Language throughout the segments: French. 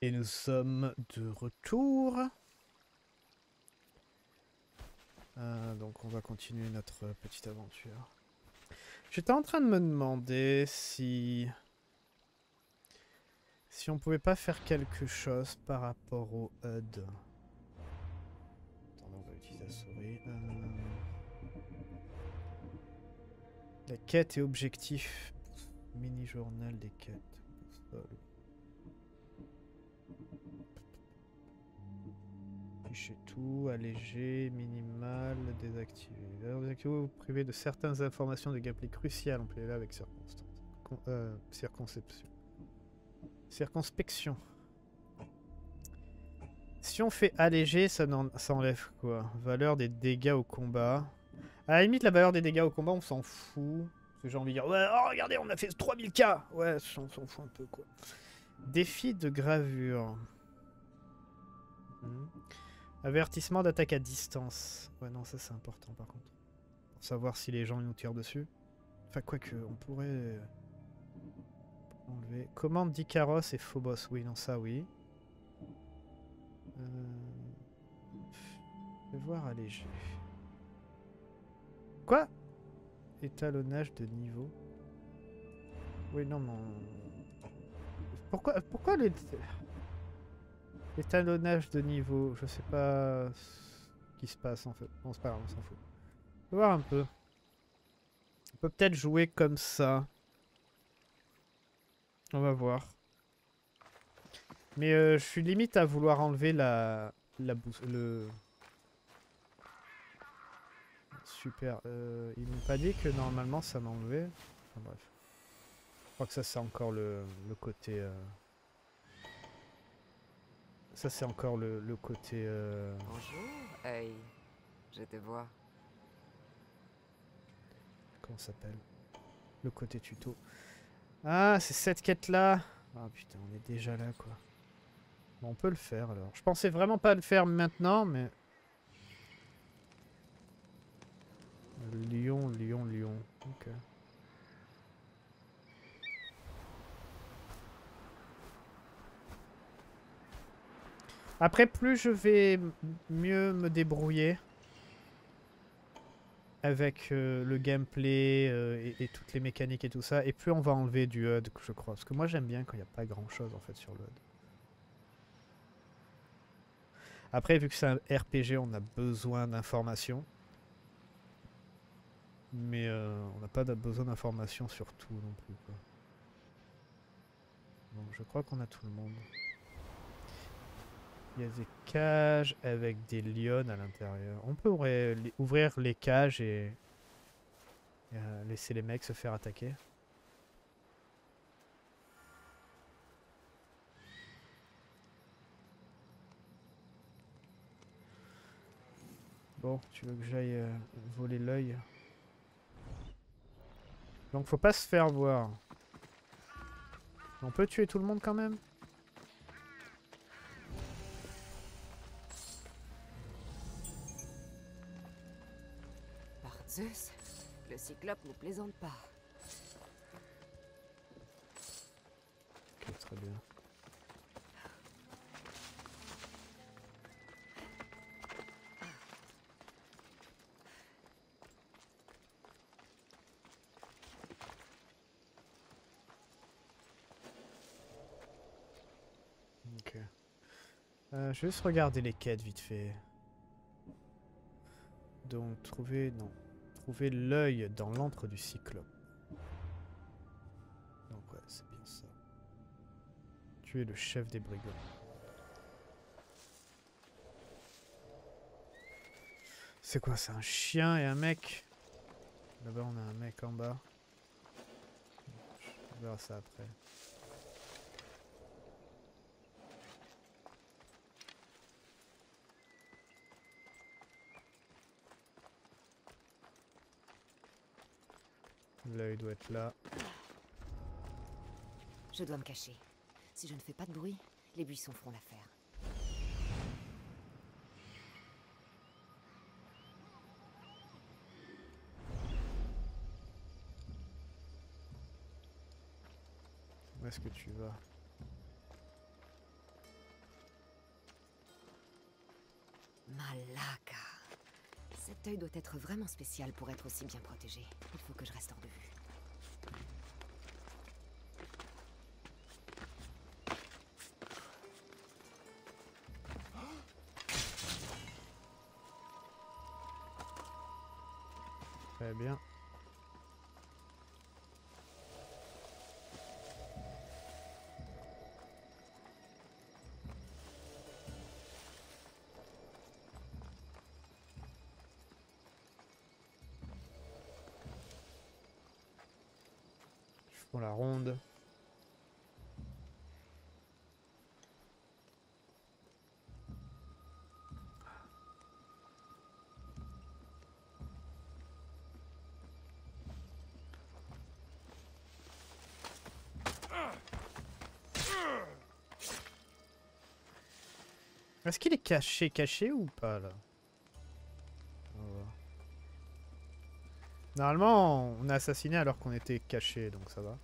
Et nous sommes de retour. Euh, donc on va continuer notre petite aventure. J'étais en train de me demander si... Si on pouvait pas faire quelque chose par rapport au HUD. Attendez, on va utiliser la souris. Euh, La quête et objectif. Mini-journal des quêtes. Tout, allégé, minimal, désactivé. Alors, désactiver ou priver de certaines informations de gameplay cruciales. On peut aller là avec circonstance. Con- euh, circonception. Circonspection. Si on fait allégé, ça, enlève quoi? Valeur des dégâts au combat. À la limite, la valeur des dégâts au combat, on s'en fout. Parce que j'ai envie de dire, oh, regardez, on a fait 3000k Ouais, on s'en fout un peu, quoi. Défi de gravure. Mhm. Avertissement d'attaque à distance. Ouais, non, ça c'est important par contre. Pour savoir si les gens nous tirent dessus. Enfin, quoique, on pourrait enlever. Commande d'Icaros et Phobos. Oui, non, ça oui. Euh... Fais voir allégé. Quoi? Étalonnage de niveau. Oui, non, non. Pourquoi, pourquoi les... Étalonnage de niveau, je sais pas ce qui se passe en fait. Bon, c'est pas grave, on s'en fout. On va voir un peu. On peut peut-être jouer comme ça. On va voir. Mais euh, je suis limite à vouloir enlever la, la le... Super. Euh, ils m'ont pas dit que normalement ça m'enlevait. Enfin bref. Je crois que ça c'est encore le, le côté... euh, Ça c'est encore le, le côté... euh, Bonjour, hey. Je te vois. Comment ça s'appelle? Le côté tuto. Ah, c'est cette quête-là Ah putain, on est déjà là, quoi. Bon, on peut le faire, alors. Je pensais vraiment pas le faire maintenant, mais... Lyon, Lyon, Lyon. Ok. Après, plus je vais mieux me débrouiller avec euh, le gameplay euh, et, toutes les mécaniques et tout ça, et plus on va enlever du HUD, je crois. Parce que moi j'aime bien quand il n'y a pas grand chose en fait sur le HUD. Après, vu que c'est un RPG, on a besoin d'informations. Mais euh, on n'a pas besoin d'informations sur tout non plus. Donc je crois qu'on a tout le monde. Il y a des cages avec des lionnes à l'intérieur. On peut ouvrir les- cages et, et, euh, laisser les mecs se faire attaquer. Bon, tu veux que j'aille euh, voler l'œil? Donc faut pas se faire voir. On peut tuer tout le monde quand même? Le cyclope ne plaisante pas. Ok, très bien. Ok. Euh, je vais juste regarder les quêtes vite fait. Donc, trouver... Non. Trouver l'œil dans l'antre du cyclope. Donc ouais, c'est bien ça. Tu es le chef des brigands. C'est quoi, c'est un chien et un mec? Là-bas, on a un mec en bas. On verra ça après. L'œil doit être là. Je dois me cacher. Si je ne fais pas de bruit, les buissons feront l'affaire. Où est-ce que tu vas? Malaka. Cet œil doit être vraiment spécial pour être aussi bien protégé. Il faut que je reste hors de vue. Est-ce qu'il est caché, caché ou pas là? Normalement, on a assassiné alors qu'on était caché, donc ça va.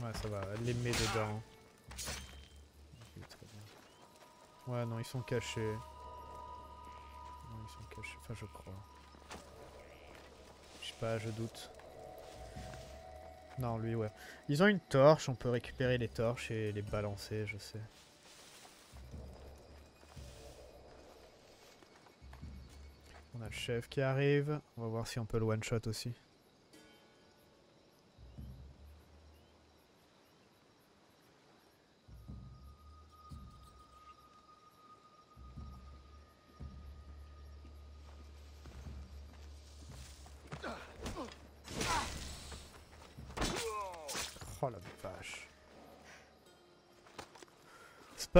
Ouais, ça va, elle les met dedans. Ouais, non, ils sont cachés. Non, ils sont cachés, enfin je crois. Je sais pas, je doute. Non, lui, ouais. Ils ont une torche, on peut récupérer les torches et les balancer, je sais. On a le chef qui arrive. On va voir si on peut le one-shot aussi.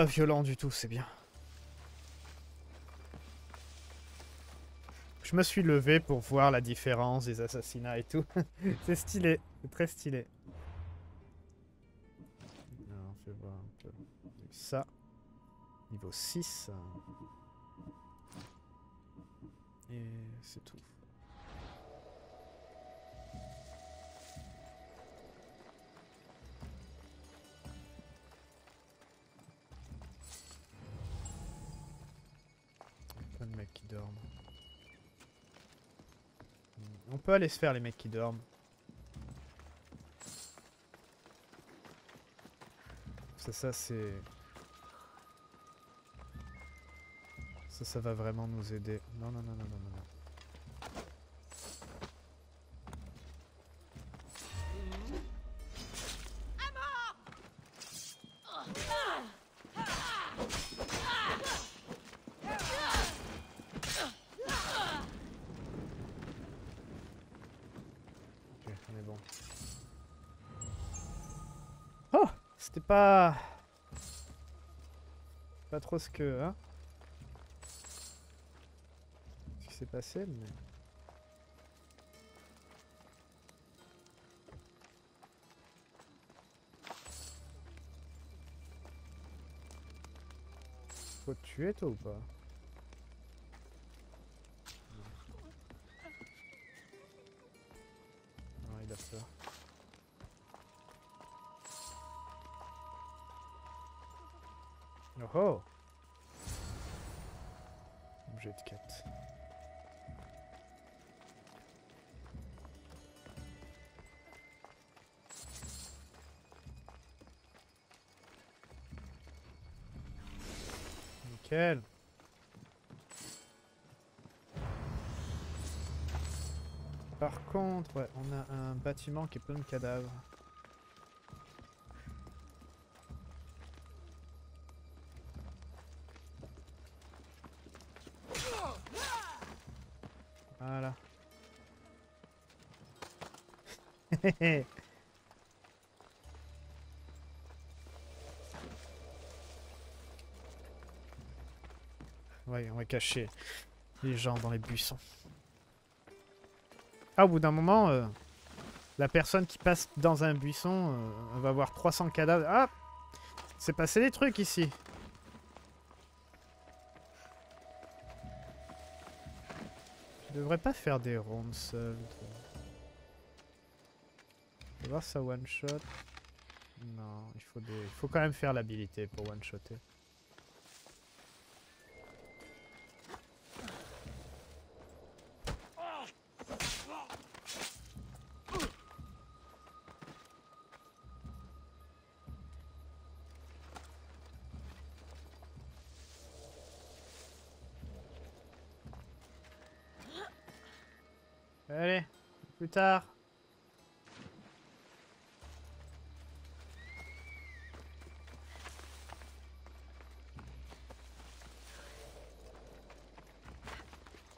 Pas violent du tout, c'est bien. Je me suis levé pour voir la différence des assassinats et tout. c'est stylé, c'est très stylé. Ça, niveau 6. Et c'est tout. Dorment. On peut aller se faire les mecs qui dorment. Ça, ça c'est... Ça, ça va vraiment nous aider. Non, non, non, non, non. non. Pas... Pas trop ce que... Hein Ce qui s'est passé, mais... Faut tuer toi ou pas? Par contre, ouais, on a un bâtiment qui est plein de cadavres. Voilà. cacher les gens dans les buissons. Ah, au bout d'un moment, euh, la personne qui passe dans un buisson euh, va voir 300 cadavres. Ah C'est passé des trucs ici. Tu devrais pas faire des rondes seul. toi. Faut voir ça one shot. Non, il faut il faut quand même faire l'habilité pour one shotter.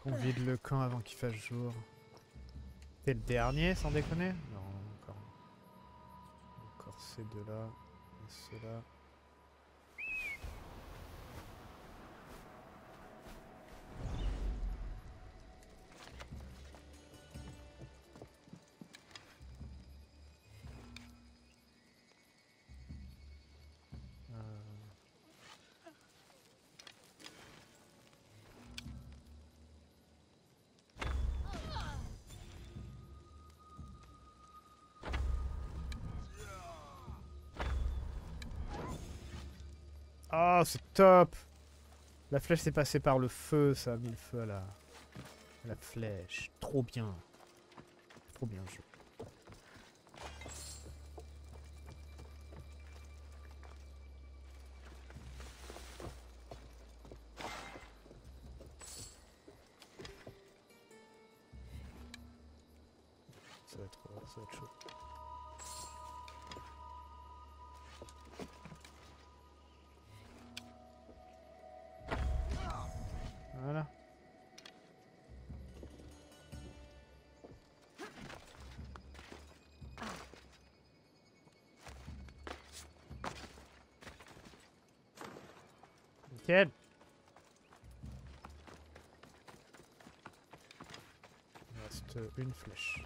On vide le camp avant qu'il fasse jour. T'es le dernier, sans déconner? Non, encore. Encore ces deux-là. Ceux-là. Top La flèche s'est passée par le feu, ça a mis le feu à la, la flèche. Trop bien. Trop bien va être, ça va être chaud. Il reste une flèche.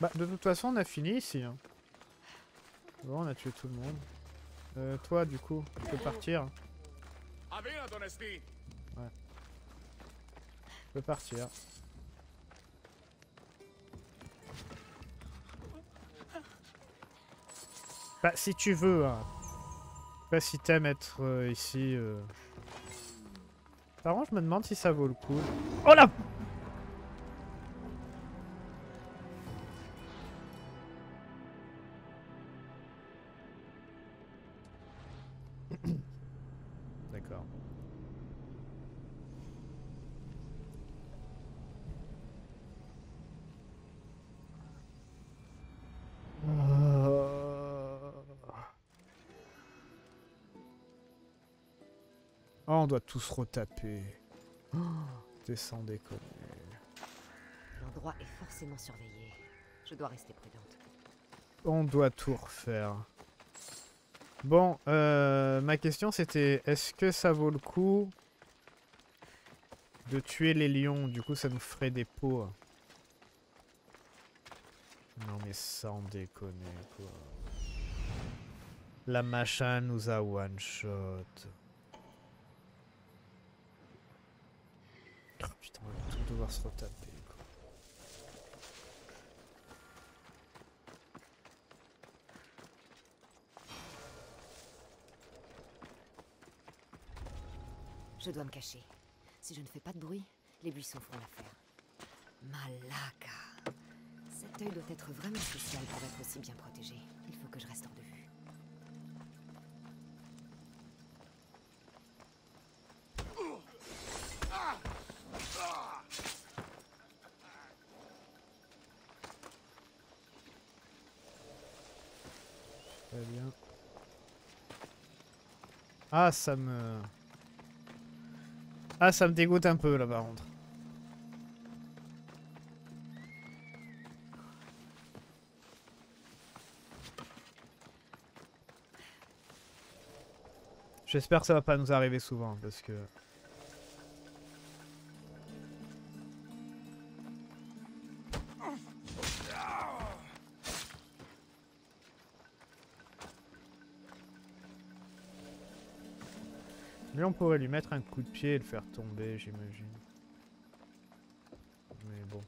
Bah, de toute façon, on a fini ici. hein. Bon, on a tué tout le monde. Euh, toi, du coup, tu peux partir. Peux partir. Bah, si tu veux. Hein. Pas si t'aimes être euh, ici. Euh... Par contre, je me demande si ça vaut le coup. Oh là on doit tous retaper. Oh, T'es sans déconner. L'endroit est forcément surveillé. Je dois rester prudente. On doit tout refaire. Bon, euh, ma question c'était, est-ce que ça vaut le coup de tuer les lions? Du coup, ça nous ferait des pots. Non mais sans déconner, quoi. La machin nous a one-shot. Oh putain, Je dois me cacher. Si je ne fais pas de bruit, les buissons feront l'affaire. Malaka. Cet œil doit être vraiment spécial pour être aussi bien protégé. Il faut que je reste hors de vue. Très bien. Ah, ça me... Ah, ça me dégoûte un peu, là, par contre. J'espère que ça va pas nous arriver souvent, parce que... pourrait lui mettre un coup de pied et le faire tomber, j'imagine. Mais bon.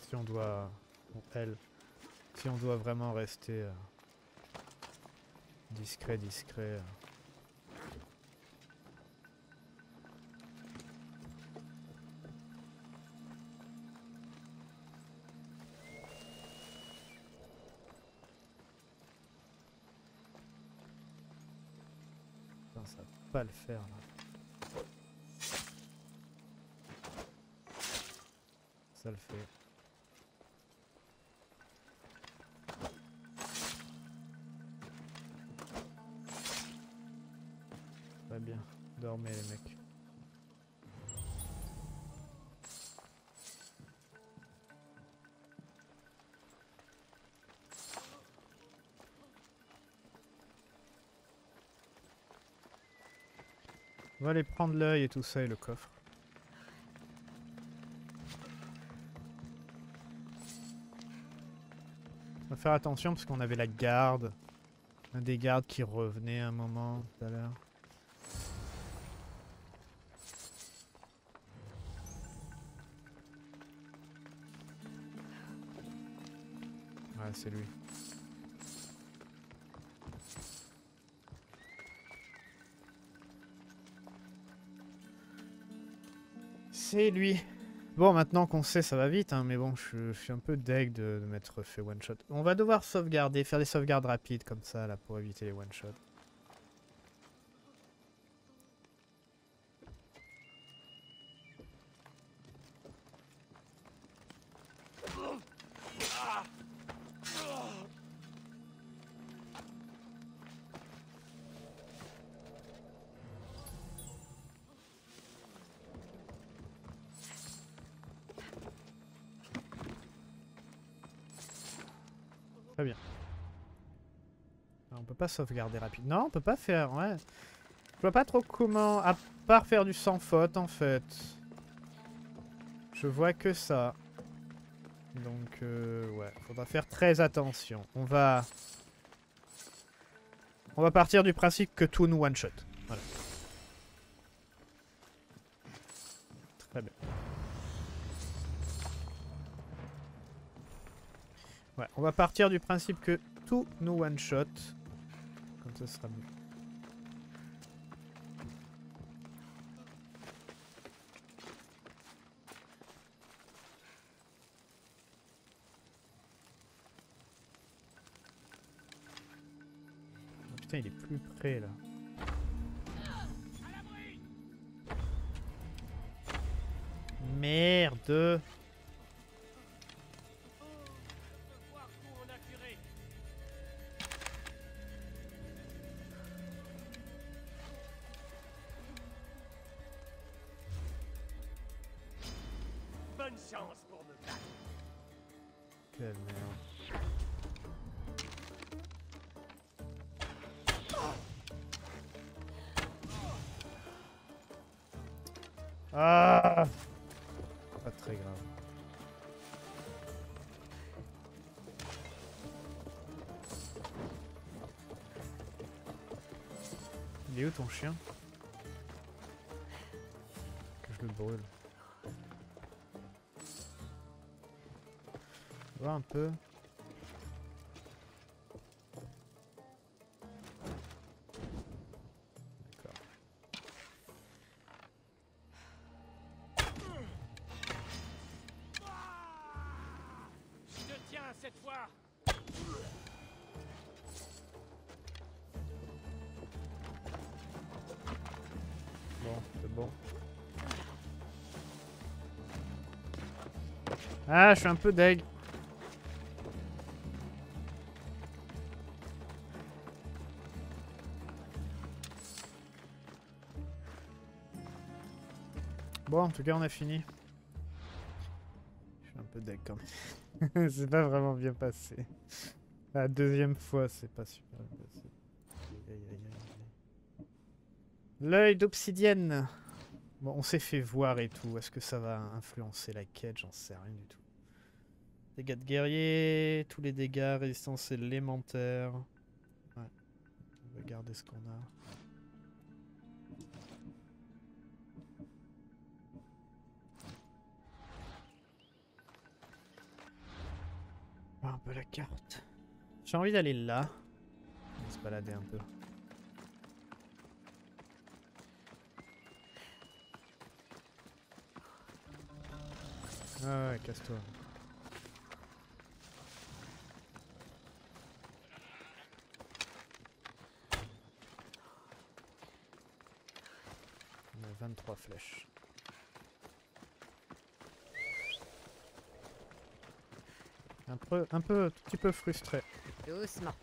Si on doit... bon, elle. Si on doit vraiment rester... euh, discret, discret... euh. Ça va pas le faire là. Ça le fait. On va aller prendre l'œil et tout ça et le coffre. On va faire attention parce qu'on avait la garde. Un des gardes qui revenait un moment tout à l'heure. Ouais, c'est lui. C'est lui. Bon, maintenant qu'on sait, ça va vite, hein, mais bon, je, suis un peu deg de, de m'être fait one shot. On va devoir sauvegarder, faire des sauvegardes rapides comme ça, là, pour éviter les one sauvegarder rapide. Non, on peut pas faire, ouais. Je vois pas trop comment, à part faire du sans faute en fait. Je vois que ça. Donc, euh, ouais, faudra faire très attention. On va... On va partir du principe que tout nous one-shot. Voilà. Très bien. Ouais, on va partir du principe que tout nous one-shot. Ça, sera mieux. Oh, putain, il est plus près là. Merde ton chien Que je le brûle. Voir un peu. Bon. Ah, je suis un peu deg. Bon, en tout cas, on a fini. Je suis un peu deg quand même. c'est pas vraiment bien passé. La deuxième fois, c'est pas super L'œil d'obsidienne. Bon, on s'est fait voir et tout. Est-ce que ça va influencer la quête J'en sais rien du tout. Dégâts de guerrier, tous les dégâts, résistance élémentaire. Ouais. On va garder ce qu'on a. Voir un peu la carte. J'ai envie d'aller là. On va se balader un peu. Ah ouais, casse-toi. 23 flèches. Un peu, un peu, un petit peu frustré. Doucement.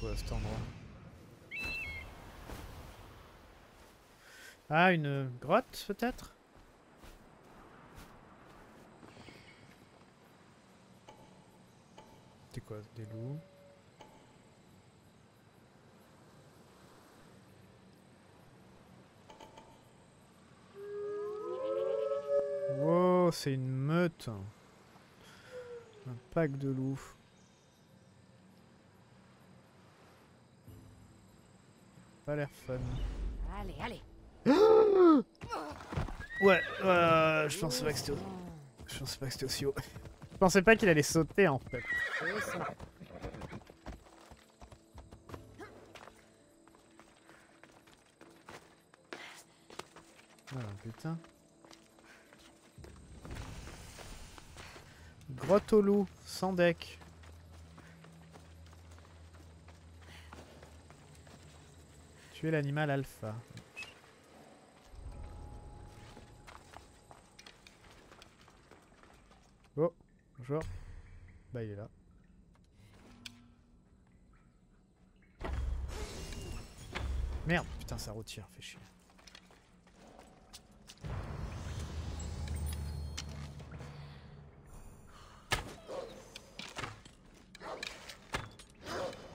Quoi cet endroit. Ah, une grotte peut-être? C'est quoi Des loups? Wow, c'est une meute. Un pack de loups. Pas l'air fun. Allez, allez. Ouais, euh, je pensais pas que c'était au- je pensais pas que c'était aussi haut. Je pensais pas qu'il allait sauter en fait. Ah putain. Grotte au loup, sans deck. Tuer l'animal alpha. Oh, bonjour. Bah il est là. Merde, putain ça retire, fait chier.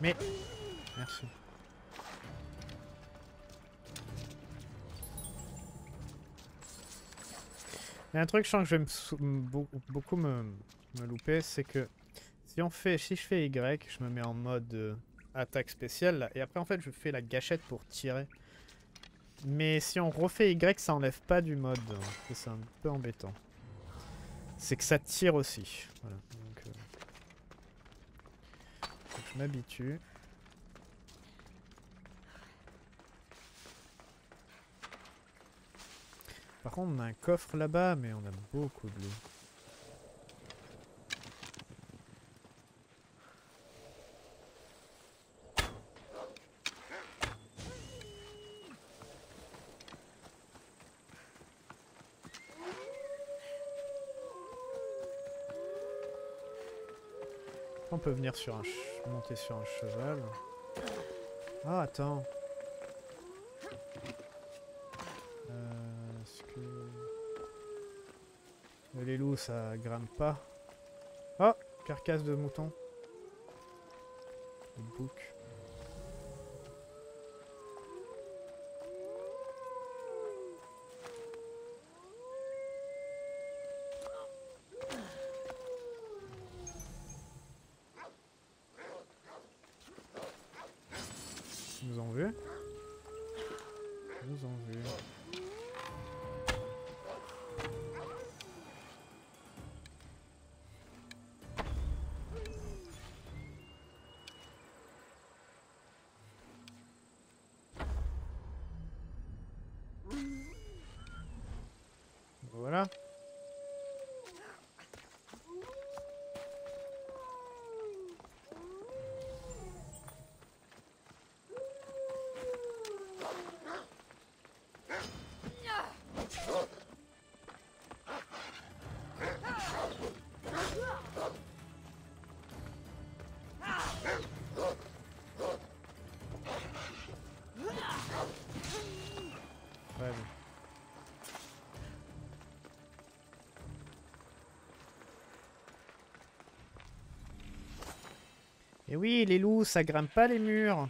Mais... Il y a un truc, je sens que je vais beaucoup me, louper, c'est que si on fait, si je fais Y, je me mets en mode euh, attaque spéciale, et après en fait je fais la gâchette pour tirer. Mais si on refait Y, ça enlève pas du mode, hein, et c'est un peu embêtant. C'est que ça tire aussi. Euh, je m'habitue. Par contre, on a un coffre là-bas, mais on a beaucoup de loups. On peut venir sur un monter sur un cheval. Ah, attends. Ça grimpe pas. Oh Carcasse de mouton. Bouc. Et oui, les loups, ça grimpe pas les murs.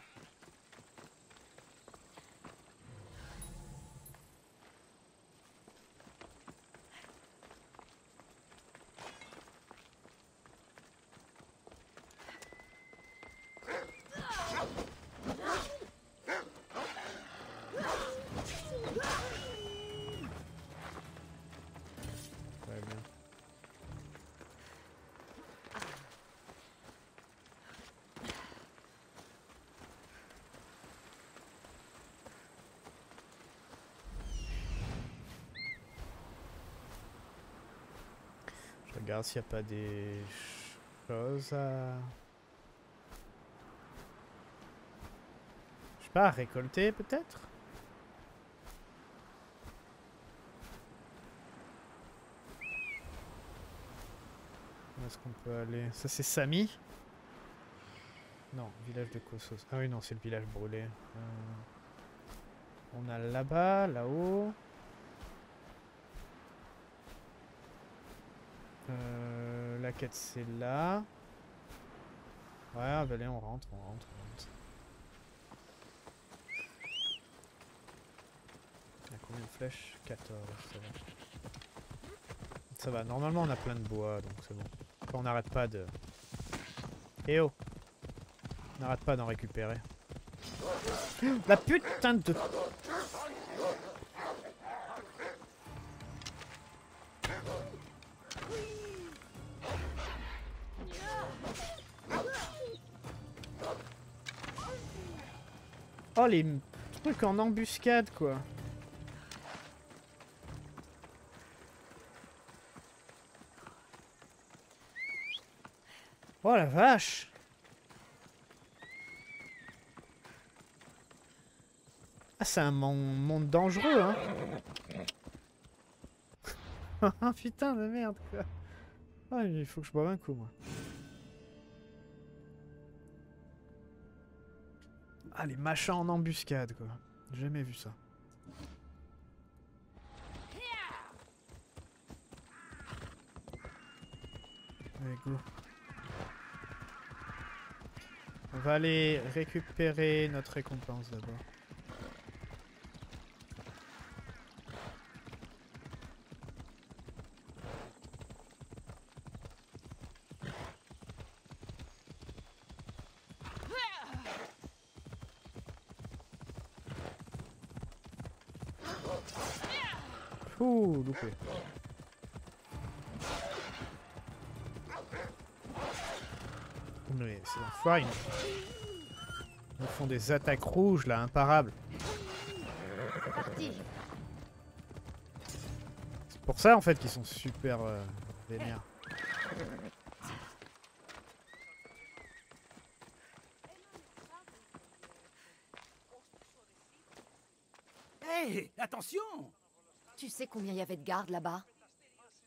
S'il n'y a pas des choses à... Je sais pas, à récolter peut-être? Où est-ce qu'on peut aller? Ça c'est Samy Non, village de Kossos. Ah oui non, c'est le village brûlé. Euh, On a là-bas, là-haut. Euh, la quête c'est là. Ouais, ah, bah allez, on rentre, on rentre, on rentre. Il y a combien de flèches? 14, ça va. Ça va, normalement on a plein de bois, donc c'est bon. Enfin, on n'arrête pas de... Eh oh On n'arrête pas d'en récupérer. La putain de... Oh les trucs en embuscade quoi. Oh la vache. Ah c'est un mon- monde dangereux hein. Ah putain de merde quoi. Ah il faut que je boive un coup moi Ah les machins en embuscade quoi. Jamais vu ça. Allez go. On va aller récupérer notre récompense d'abord. Ouh, loupé. Ils nous font des attaques rouges là, imparables. C'est pour ça en fait qu'ils sont super euh, vénères. Hé, attention Tu sais combien il y avait de gardes là-bas?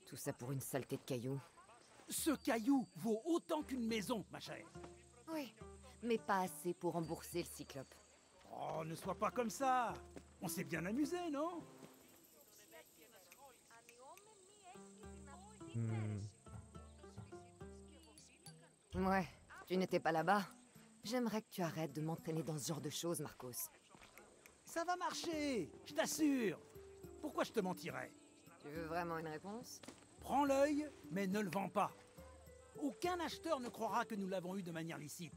Tout ça pour une saleté de cailloux. Ce caillou vaut autant qu'une maison, ma chère. Oui, mais pas assez pour rembourser le cyclope. Oh, ne sois pas comme ça On s'est bien amusé, non? Hmm. Ouais, tu n'étais pas là-bas. J'aimerais que tu arrêtes de m'entraîner dans ce genre de choses, Marcos. Ça va marcher, je t'assure Pourquoi je te mentirais? Tu veux vraiment une réponse? Prends l'œil, mais ne le vends pas. Aucun acheteur ne croira que nous l'avons eu de manière licite.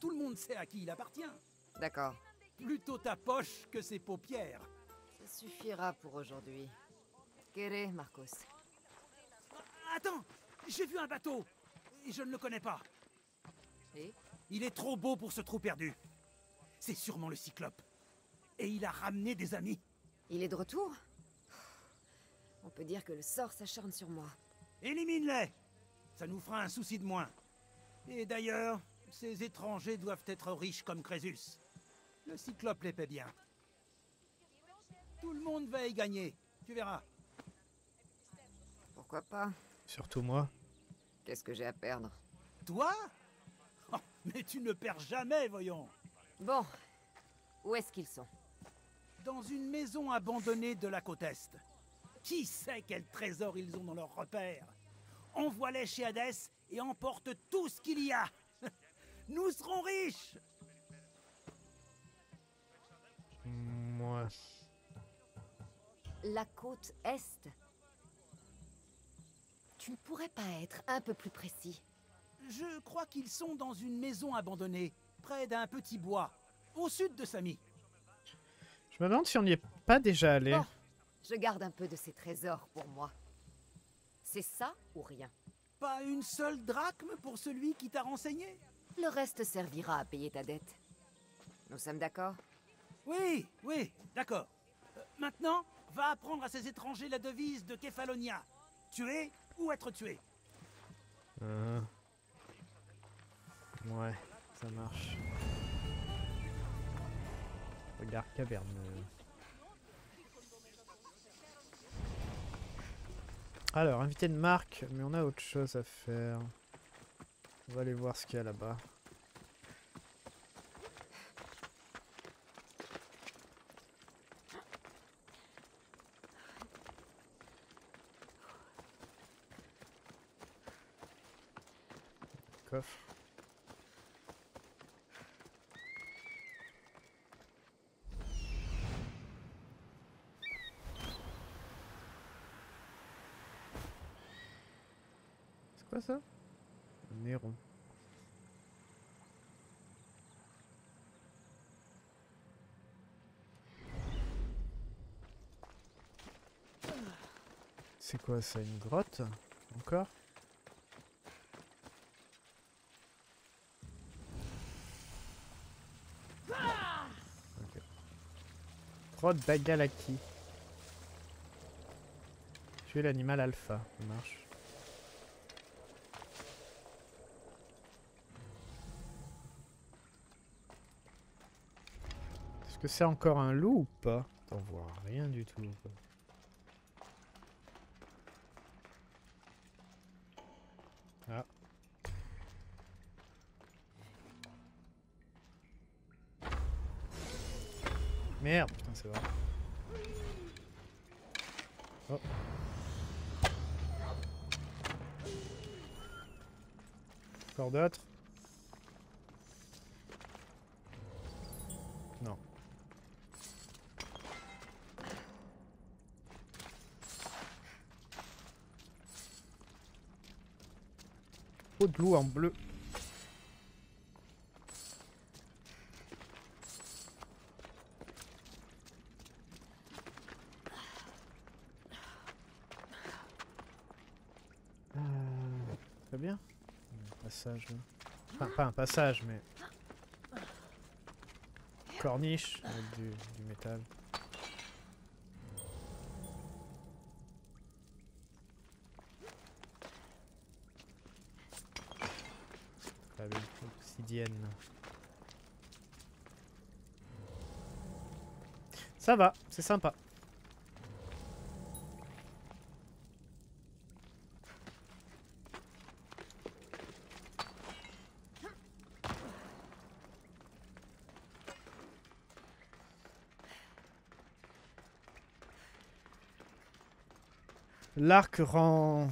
Tout le monde sait à qui il appartient. D'accord. Plutôt ta poche que ses paupières. Ça suffira pour aujourd'hui. Quéré, Marcos? Attends, j'ai vu un bateau et je ne le connais pas. Et? Il est trop beau pour ce trou perdu. C'est sûrement le cyclope. Et il a ramené des amis. Il est de retour? On peut dire que le sort s'acharne sur moi. Élimine-les Ça nous fera un souci de moins. Et d'ailleurs, ces étrangers doivent être riches comme Crésus. Le cyclope les paie bien. Tout le monde va y gagner, tu verras. Pourquoi pas? Surtout moi. Qu'est-ce que j'ai à perdre? Toi? Oh, Mais tu ne perds jamais, voyons Bon, où est-ce qu'ils sont? Dans une maison abandonnée de la côte Est. Qui sait quel trésor ils ont dans leur repère? Envoie-les chez Hadès et emporte tout ce qu'il y a Nous serons riches Moi. La côte Est Tu ne pourrais pas être un peu plus précis Je crois qu'ils sont dans une maison abandonnée, près d'un petit bois, au sud de Samy. Je me demande si on n'y est pas déjà allé. Bon, je garde un peu de ces trésors pour moi. C'est ça ou rien? Pas une seule drachme pour celui qui t'a renseigné? Le reste servira à payer ta dette. Nous sommes d'accord? Oui, oui, d'accord. Euh, maintenant, va apprendre à ces étrangers la devise de Kefalonia. Tuer ou être tué. Euh. Ouais, ça marche. Regarde caverneux. Alors, invité de marque, mais on a autre chose à faire. On va aller voir ce qu'il y a là-bas. Coffre. C'est quoi ça Un Néron. C'est quoi ça Une grotte Encore Ok. Grotte d'Agalaki. Tuer l'animal alpha, ça marche. Est-ce que c'est encore un loup ou pas? T'en vois rien du tout. Ah. Merde, putain, c'est vrai. Oh. Encore d'autres Non. Peau de loup en bleu. Euh, Très bien. Un passage. là. Enfin, pas un passage, mais. Corniche avec du, métal. Avec obsidienne. Ça va, c'est sympa. L'arc rend...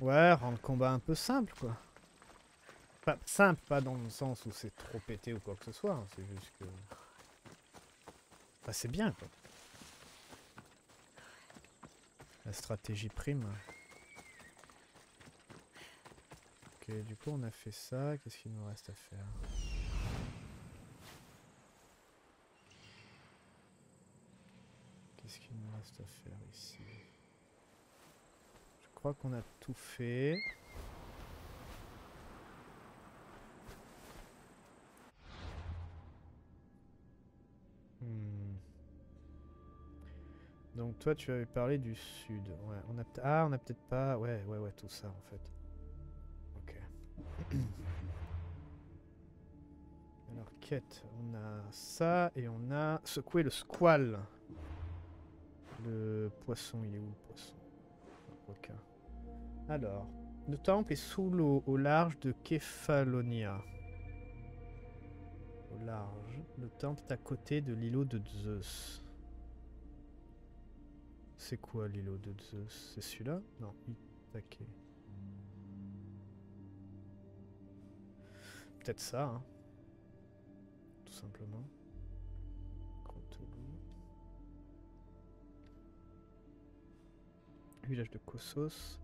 Ouais, rend le combat un peu simple, quoi. Pas simple, pas dans le sens où c'est trop pété ou quoi que ce soit. hein, C'est juste que... Bah, c'est bien, quoi. La stratégie prime. Ok, du coup, on a fait ça. Qu'est-ce qu'il nous reste à faire Qu'est-ce qu'il nous reste à faire ici Je crois qu'on a tout fait. Hmm. Donc toi tu avais parlé du sud. Ouais, on a ah on a peut-être pas. Ouais ouais ouais tout ça en fait. Ok. Alors quête, on a ça et on a secouer le squal. Le poisson, il est où le poisson? Requin. Alors, le temple est sous l'eau au large de Kefalonia. Au large. Le temple est à côté de l'îlot de Zeus. C'est quoi l'îlot de Zeus? C'est celui-là? Non. Peut-être ça, hein. Tout simplement. Village de Kossos.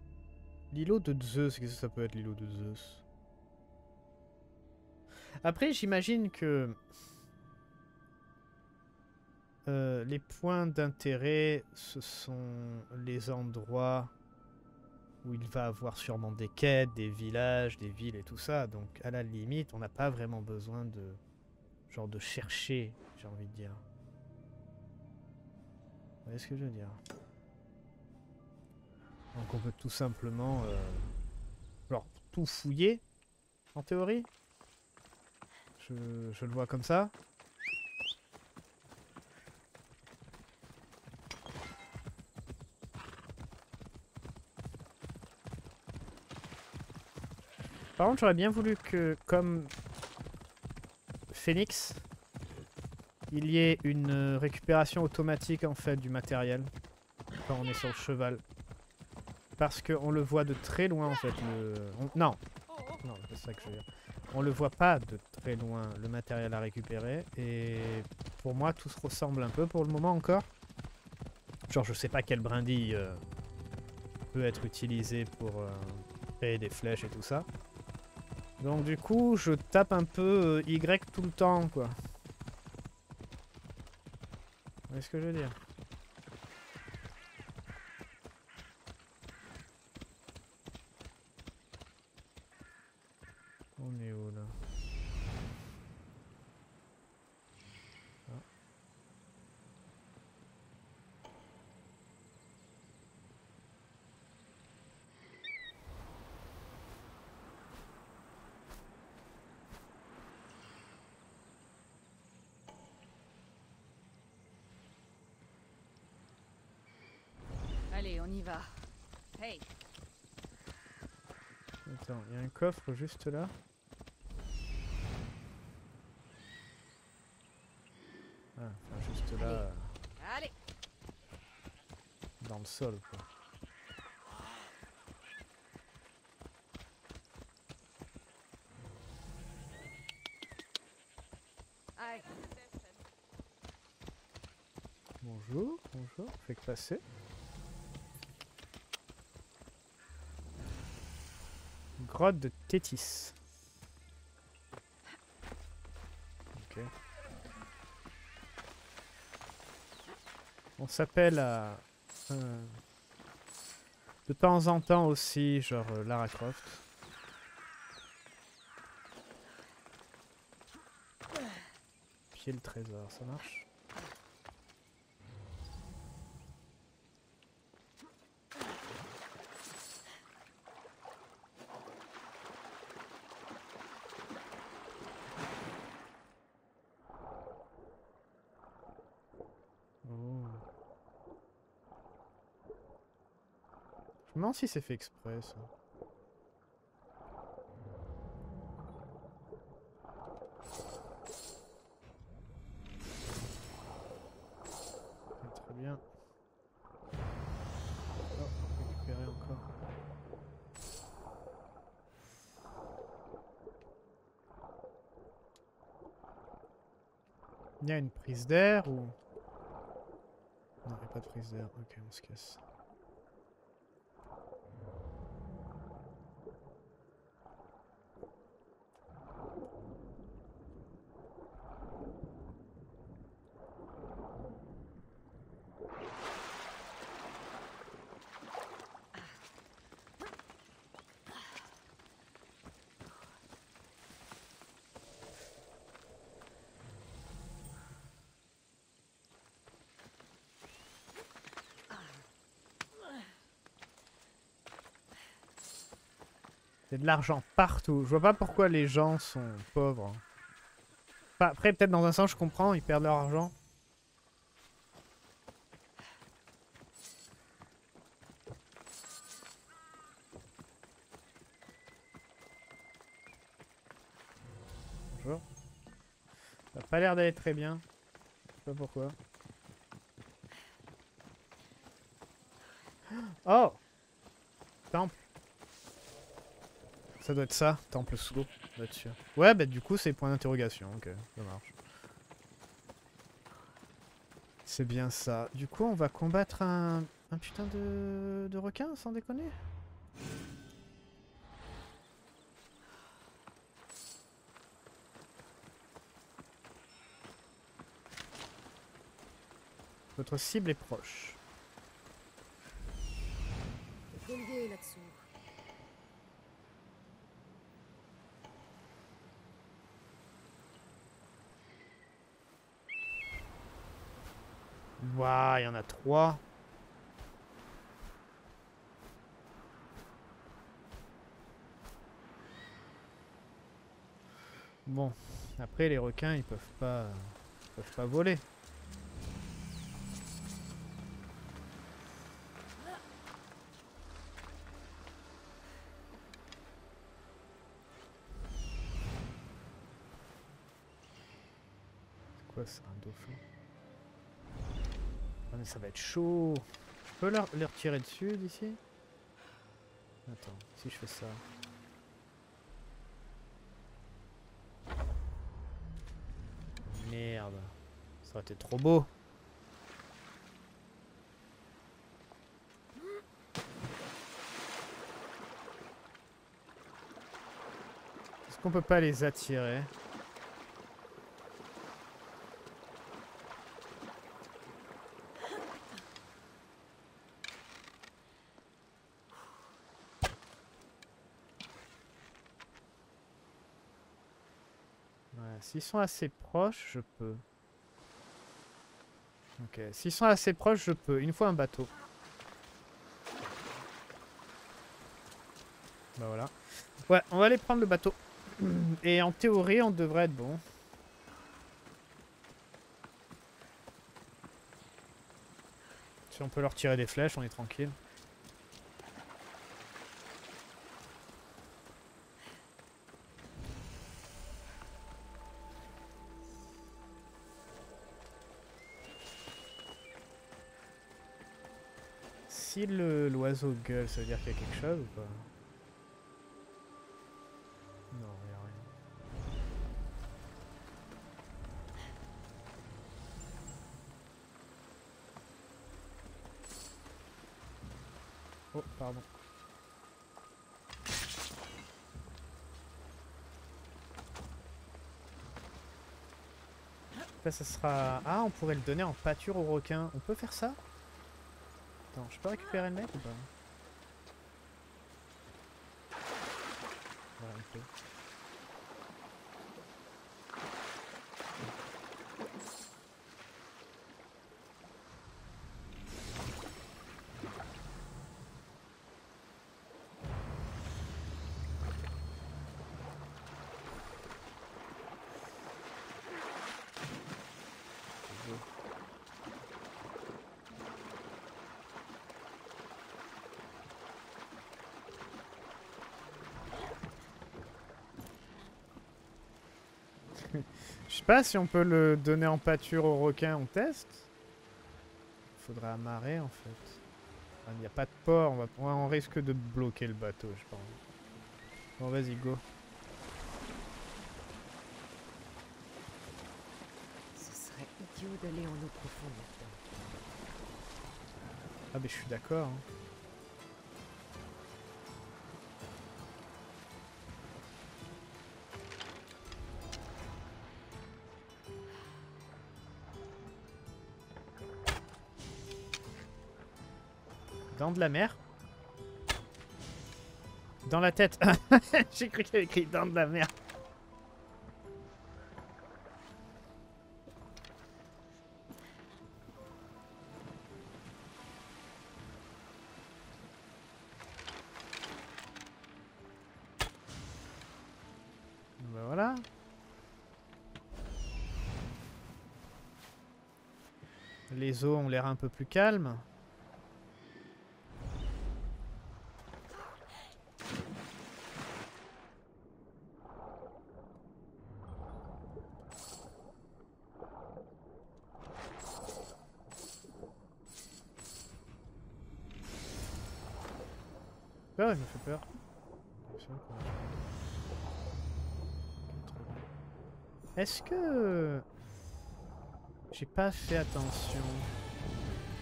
L'îlot de Zeus, qu'est-ce que ça peut être l'îlot de Zeus? Après, j'imagine que euh, les points d'intérêt, ce sont les endroits où il va avoir sûrement des quêtes, des villages, des villes et tout ça. Donc, à la limite, on n'a pas vraiment besoin de genre de chercher, j'ai envie de dire. Vous voyez ce que je veux dire? Donc, on peut tout simplement, euh, tout fouiller, en théorie. Je, je le vois comme ça. Par contre, j'aurais bien voulu que, comme Phoenix, il y ait une récupération automatique en fait du matériel quand on est sur le cheval. Parce qu'on le voit de très loin en fait. Le... on- Non, non, c'est ça que je veux dire. On le voit pas de très loin le matériel à récupérer et pour moi tout se ressemble un peu pour le moment encore. Genre je sais pas quelle brindille euh, peut être utilisée pour euh, créer des flèches et tout ça. Donc du coup je tape un peu euh, Y tout le temps quoi. Vous voyez ce que je veux dire On est où là Ah. Allez, on y va. Hey, Attends, il y a un coffre juste là. Ah, enfin juste là, euh, allez dans le sol quoi. Allez, Bonjour, bonjour, fait que passer. De Tétis. On s'appelle à... euh, de temps en temps aussi, genre euh, Lara Croft. Pied le trésor, ça marche Si c'est fait exprès ça. Très bien. Oh, récupérer encore. Il y a une prise d'air ou... Non, il n'y a pas de prise d'air. Ok, on se casse. A de l'argent partout. Je vois pas pourquoi les gens sont pauvres. Après, peut-être dans un sens, je comprends, ils perdent leur argent. Bonjour. Ça a pas l'air d'aller très bien. Je sais pas pourquoi. Oh Temple. Ça doit être ça, temple sous l'eau, là-dessus. Ouais, bah du coup, c'est point d'interrogation. Ok, ça marche. C'est bien ça. Du coup, on va combattre un, un putain de, de requin, sans déconner? Votre cible est proche. Bon, après les requins, ils peuvent ils peuvent pas voler. Ça va être chaud. Je peux leur, leur tirer dessus d'ici? Attends, si je fais ça. Merde. Ça aurait été trop beau. Est-ce qu'on peut pas les attirer Ouais, s'ils sont assez proches, je peux. Ok, s'ils sont assez proches, je peux. Une fois un bateau. Bah voilà. Ouais, on va aller prendre le bateau. Et en théorie, on devrait être bon. Si on peut leur tirer des flèches, on est tranquille. Si l'oiseau gueule, ça veut dire qu'il y a quelque chose ou pas? Non, il y a rien. Oh, pardon. Là, ça sera... Ah, on pourrait le donner en pâture au requin. On peut faire ça? Je peux récupérer le mec ou pas peut. Je sais pas si on peut le donner en pâture au requin, on teste Faudrait amarrer en fait. Il n'y a pas de port, on, va... on risque de bloquer le bateau, je pense. Bon, vas-y, go. Ce serait idiot d'aller en eau profonde. Ah, mais je suis d'accord. hein. De la mer Dans la tête J'ai cru qu'il avait écrit dans de la mer. Ben voilà. Les eaux ont l'air un peu plus calmes. Est-ce que... J'ai pas fait attention?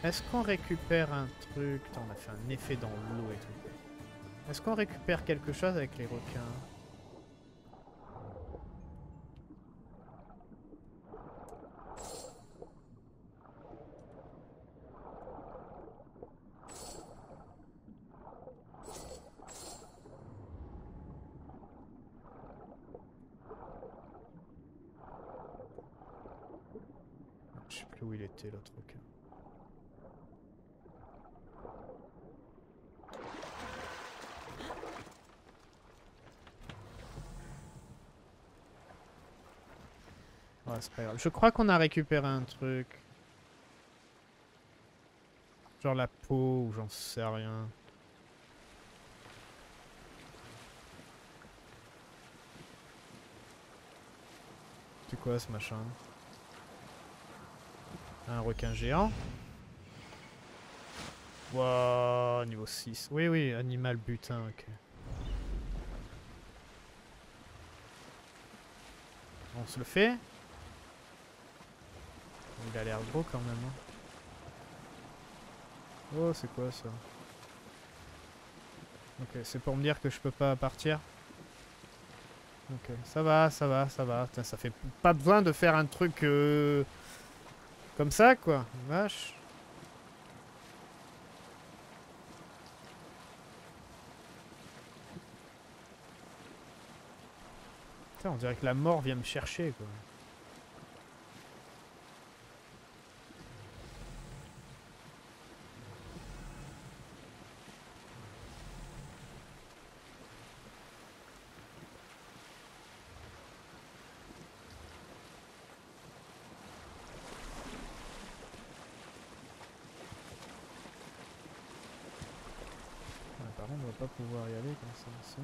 Est-ce qu'on récupère un truc... On a fait un effet dans l'eau et tout. Est-ce qu'on récupère quelque chose avec les requins Je l'autre. Ouais, c'est pas grave. Je crois qu'on a récupéré un truc. Genre la peau ou j'en sais rien. C'est quoi ce machin? Un requin géant Wow, niveau 6. Oui, oui, animal butin, ok. On se le fait Il a l'air gros quand même. hein. Oh, c'est quoi ça? Ok, c'est pour me dire que je peux pas partir Ok, ça va, ça va, ça va. Putain, ça fait pas besoin de faire un truc euh, comme ça, quoi. Vache. Putain, on dirait que la mort vient me chercher, quoi. Ouais, par contre, on va pas pouvoir y aller comme ça.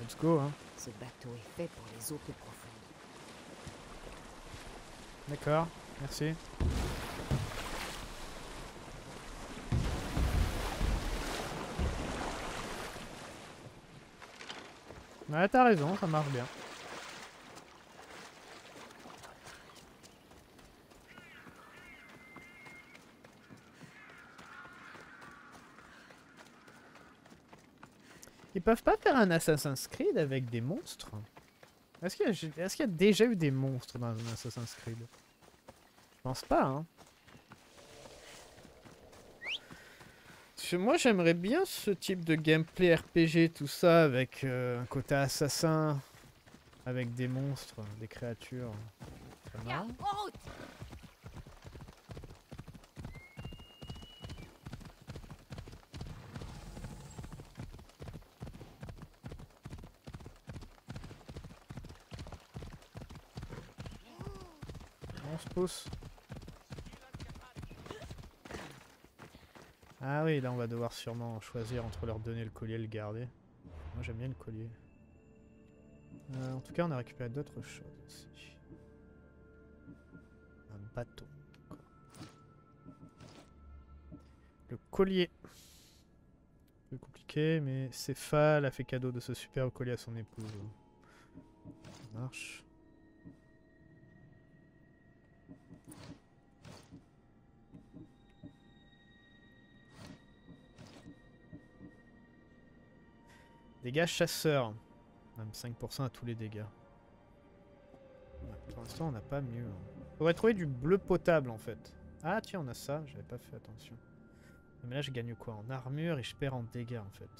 Let's go, hein. Ce bateau est fait pour les eaux plus profondes. D'accord, merci. Ouais, t'as raison, ça marche bien. Peuvent pas faire un Assassin's Creed avec des monstres Est-ce qu'il y, a- déjà eu des monstres dans un Assassin's Creed? Je pense pas, hein. Moi j'aimerais bien ce type de gameplay RPG, tout ça, avec euh, un côté assassin, avec des monstres, des créatures. Ah oui, là on va devoir sûrement choisir entre leur donner le collier et le garder. Moi j'aime bien le collier. Euh, en tout cas, on a récupéré d'autres choses aussi. Un bateau. d'accord. Le collier. Plus compliqué, mais Céphale a fait cadeau de ce superbe collier à son épouse. Ça marche. Dégâts chasseurs. Même 5% à tous les dégâts. Pour l'instant, on n'a pas mieux. hein. Faudrait trouver du bleu potable en fait. Ah tiens, on a ça, j'avais pas fait attention. Mais là, je gagne quoi? En armure et je perds en dégâts en fait.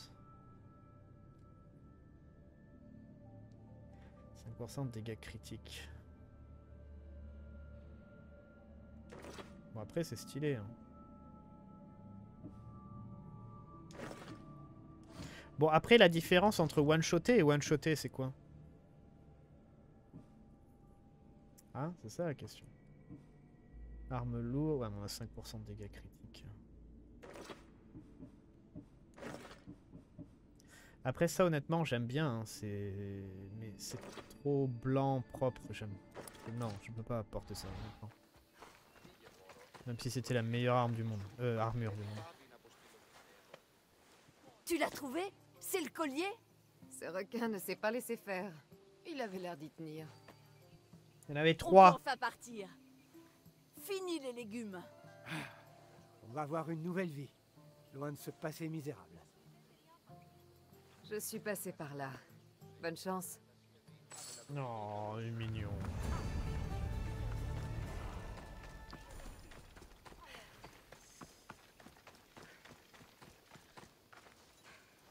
5% de dégâts critiques. Bon, après, c'est stylé. Hein. Bon, après, la différence entre one-shoté et one-shoté, c'est quoi Ah, c'est ça la question. Arme lourde, ouais, on a 5% de dégâts critiques. Après ça, honnêtement, j'aime bien. hein, c'est... Mais c'est trop blanc, propre. J'aime... Non, je peux pas porter ça. Même si c'était la meilleure arme du monde. Euh, armure du monde. Tu l'as trouvé C'est le collier Ce requin ne s'est pas laissé faire. Il avait l'air d'y tenir. Il y en avait On trois. peut enfin partir. Fini les légumes. On va avoir une nouvelle vie, loin de ce passé misérable. Je suis passé par là. Bonne chance. Non, il est mignon.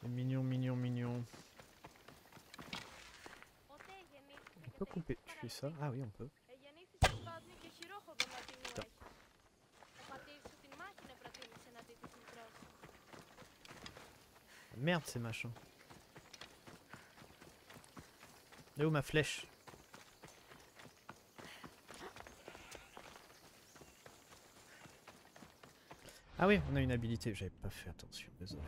Mignon, mignon, mignon. On peut couper. Tu fais ça Ah oui, on peut. Merde, ces machins. Et où ma flèche? Ah oui, on a une habilité, j'avais pas fait attention, désolé.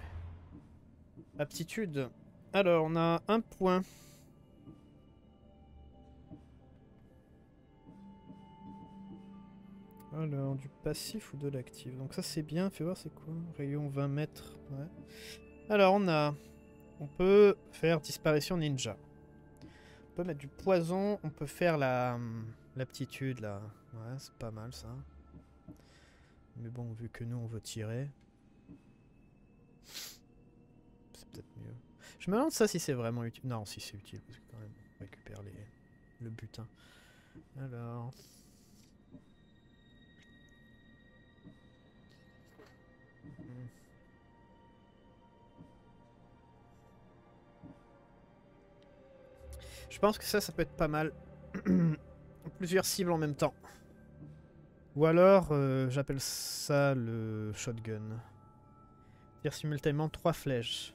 Aptitude. Alors, on a un point. Alors, du passif ou de l'actif? Donc ça c'est bien, fais voir c'est quoi? Rayon 20 mètres. Ouais. Alors on a... On peut faire disparition ninja. On peut mettre du poison, on peut faire la l'aptitude là. Ouais, c'est pas mal ça. Mais bon, vu que nous on veut tirer. Je me demande ça si c'est vraiment utile. Non, si c'est utile, parce que quand même, on récupère les... le butin. Alors... Je pense que ça, ça peut être pas mal. Plusieurs cibles en même temps. Ou alors, euh, j'appelle ça le shotgun. Tire simultanément trois flèches.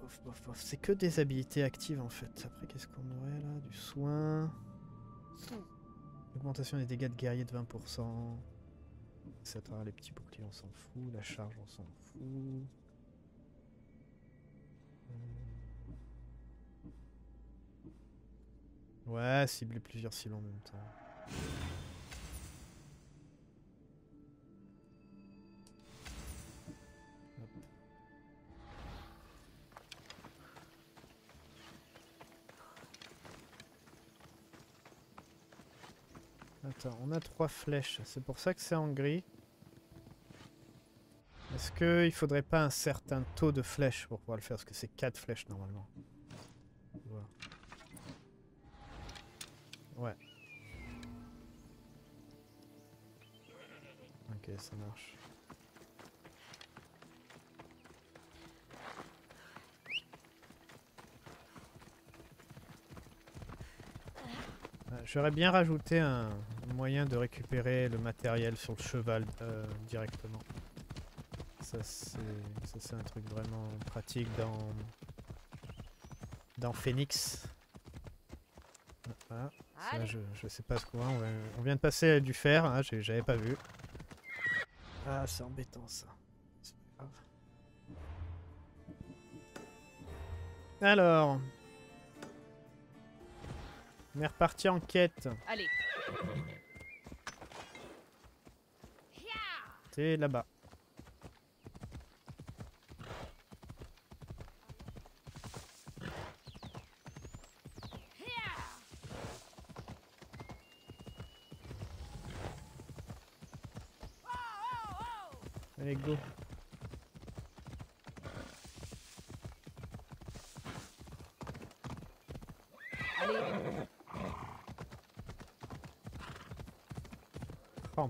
Bof, bof, bof. C'est que des habilités actives en fait. Après, qu'est-ce qu'on aurait là? Du soin. Augmentation des dégâts de guerrier de 20%. Etc. Les petits boucliers, on s'en fout. La charge, on s'en fout. Ouais, cibler plusieurs cibles en même temps. On a trois flèches, c'est pour ça que c'est en gris. Est-ce qu'il faudrait pas un certain taux de flèches pour pouvoir le faire? Parce que c'est quatre flèches normalement. Ouais. Ok, ça marche. J'aurais bien rajouté un moyen de récupérer le matériel sur le cheval euh, directement. Ça c'est ça, un truc vraiment pratique dans dans Phoenix. Voilà. Ça, Allez. je, je sais pas ce qu'on on, va- on vient de passer du fer, hein, j'avais pas vu. Ah, c'est embêtant ça. C'est pas grave. Alors. On est reparti en quête. Allez. C'est là-bas. Allez, go.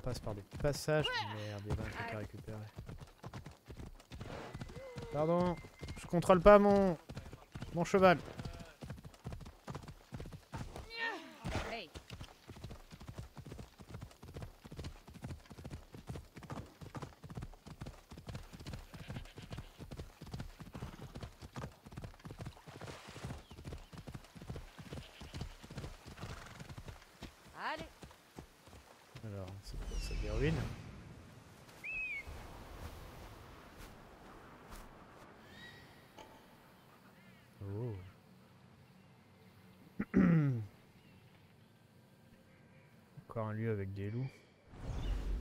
Passe par des passages. Merde, il y avait un truc à récupérer. Pardon, je contrôle pas mon mon cheval. Hey. Allez. Alors, c'est quoi ça des ruines Oh. Encore un lieu avec des loups.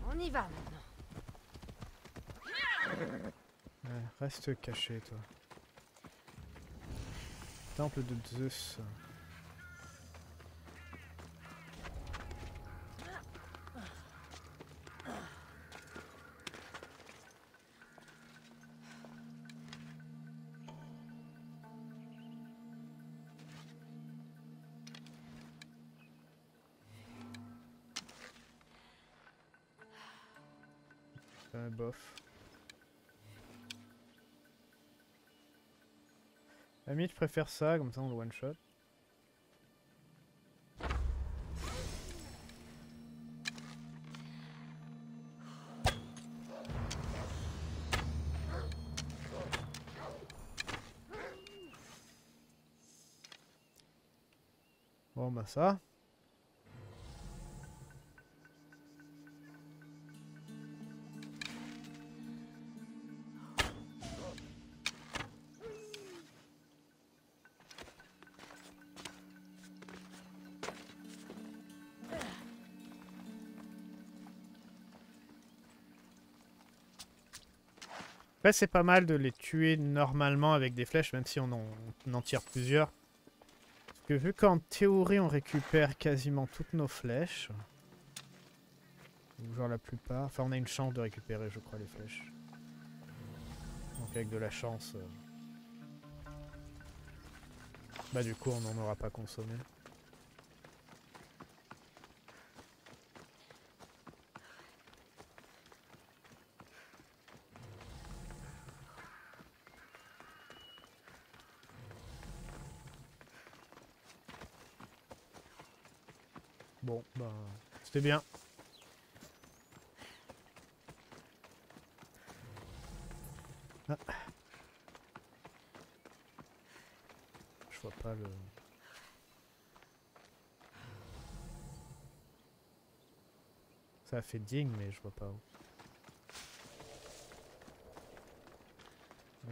On y va maintenant. Ouais, reste caché, toi. Temple de Zeus. faire ça, comme ça on le one shot. Bon bah ça. Après, c'est pas mal de les tuer normalement avec des flèches, même si on en, tire plusieurs. Parce que vu qu'en théorie, on récupère quasiment toutes nos flèches. Genre la plupart. Enfin, on a une chance de récupérer, je crois, les flèches. Donc avec de la chance... euh, Bah du coup, on n'en aura pas consommé. Bon, bah, c'était bien. Ah. Je vois pas le... Ça a fait ding, mais je vois pas où.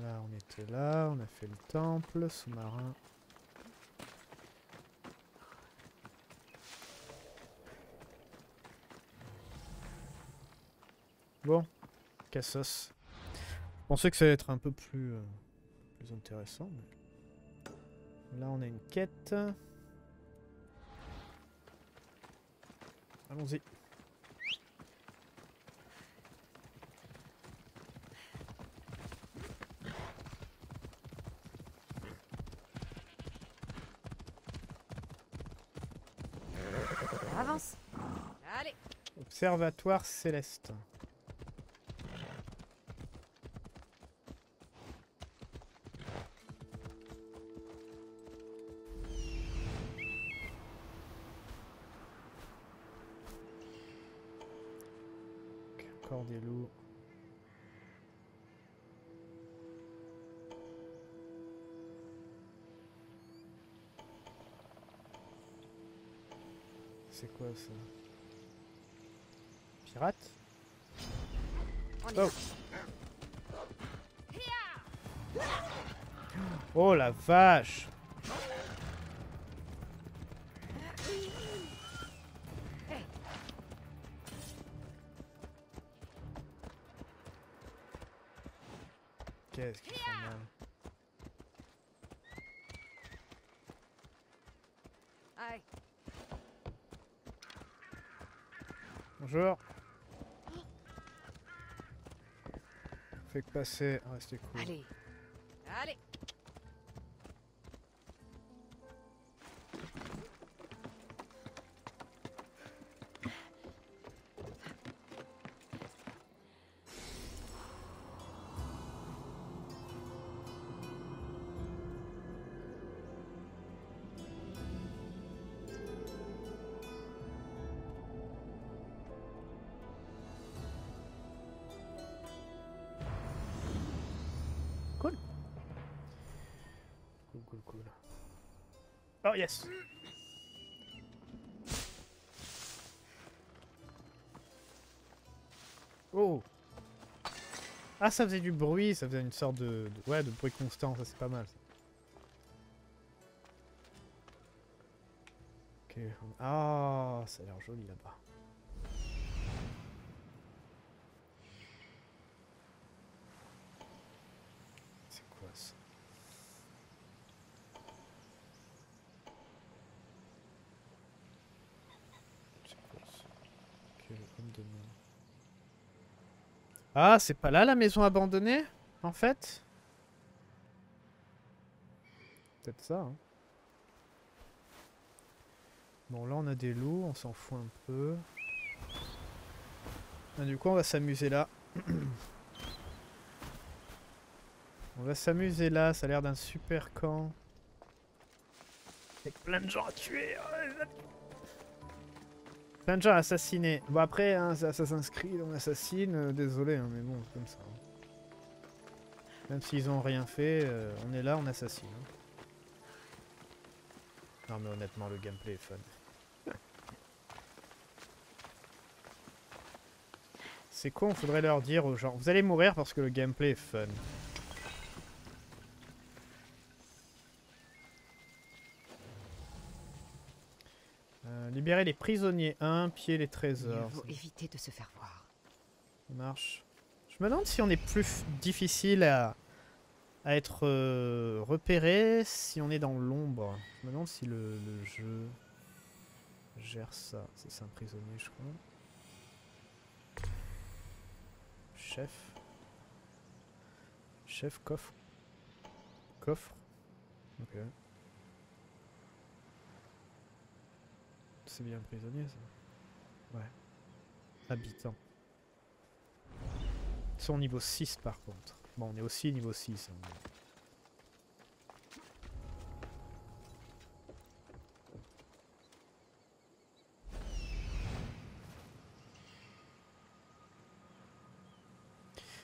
Là, on était là, on a fait le temple, sous-marin. Bon, Cassos. Je pensais que ça allait être un peu plus, euh, plus intéressant. mais- Là, on a une quête. Allons-y. Avance. Allez. Observatoire céleste. Vache Qu'est-ce qu'ils font mal. Bonjour Fait que passer, restez cool. Allez. Allez. Oh yes Oh Ah ça faisait du bruit, ça faisait une sorte de... ouais, de bruit constant, ça c'est pas mal. ça. Ah, c'est pas là la maison abandonnée En fait? Peut-être ça, hein. Bon, là on a des loups, on s'en fout un peu. Ah, du coup, on va s'amuser là. on va s'amuser là, ça a l'air d'un super camp. Avec plein de gens à tuer. Plein de gens à assassiner. Bon après, hein, Assassin's Creed, on assassine, euh, désolé, hein, mais bon, c'est comme ça. hein. Même s'ils ont rien fait, euh, on est là, on assassine. Non mais honnêtement le gameplay est fun. C'est con, faudrait leur dire aux gens. Vous allez mourir parce que le gameplay est fun. Euh, libérer les prisonniers 1, piller les trésors. éviter de se faire voir. Ça marche. Je me demande si on est plus difficile à, à être euh, repéré si on est dans l'ombre. Je me demande si le, le jeu gère ça. Ça, C'est un prisonnier, je crois. Chef. Chef coffre. Coffre. Ok. Bien prisonnier ça. Ouais. Habitant. Ils sont au niveau 6 par contre. Bon, on est aussi niveau 6. hein.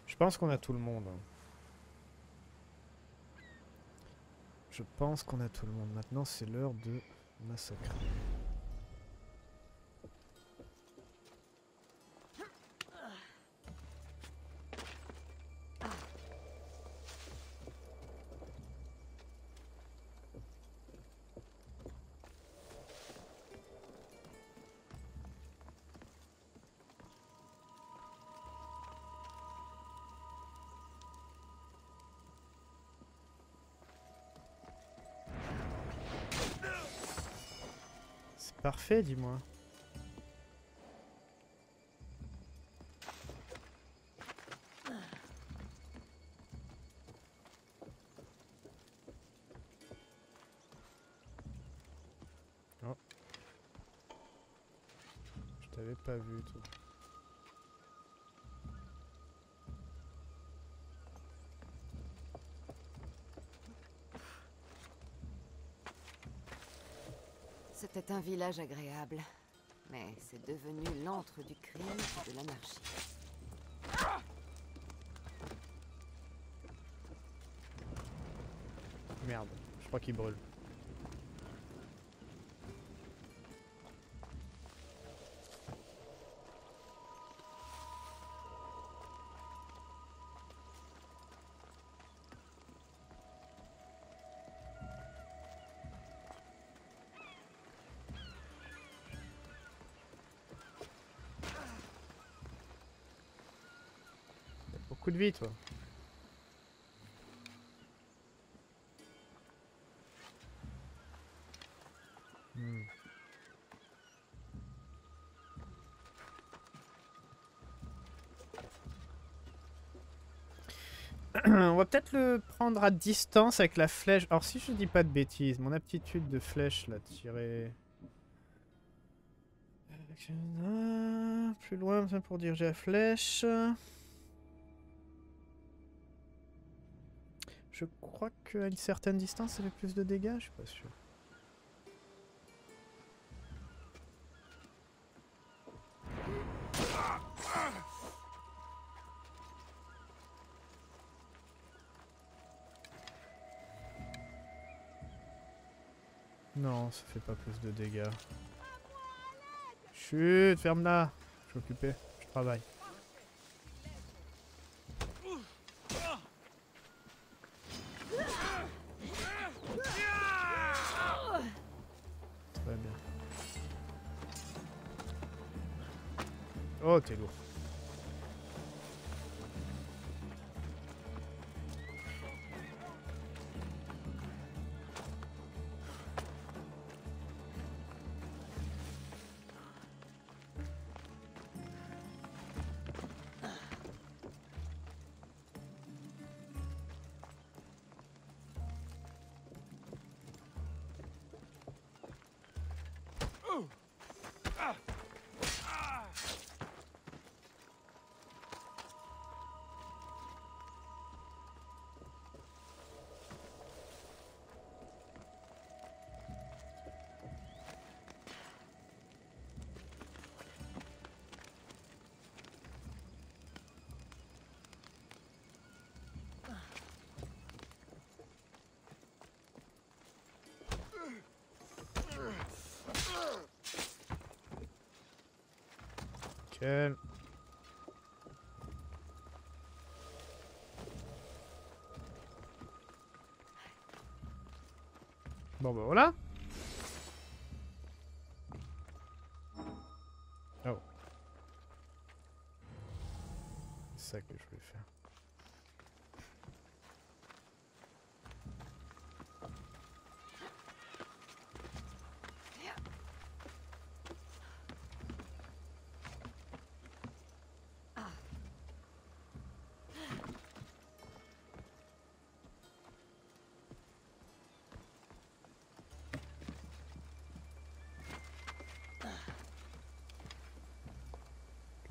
Je pense qu'on a tout le monde. hein. Je pense qu'on a tout le monde. Maintenant, c'est l'heure de massacrer. Dis-moi. Je t'avais pas vu, toi. C'était un village agréable, mais c'est devenu l'antre du crime et de l'anarchie. Merde, je crois qu'il brûle. De vie, toi. Hmm. On va peut-être le prendre à distance avec la flèche. Alors si je dis pas de bêtises, mon aptitude de flèche l'a tiré... Euh, Plus loin pour diriger la flèche. Je crois qu'à une certaine distance ça fait plus de dégâts, je suis pas sûr. Non, ça fait pas plus de dégâts. Chut, ferme-la. Je suis occupé, je travaille. Bon bah voilà. Oh. C'est ça que je voulais faire.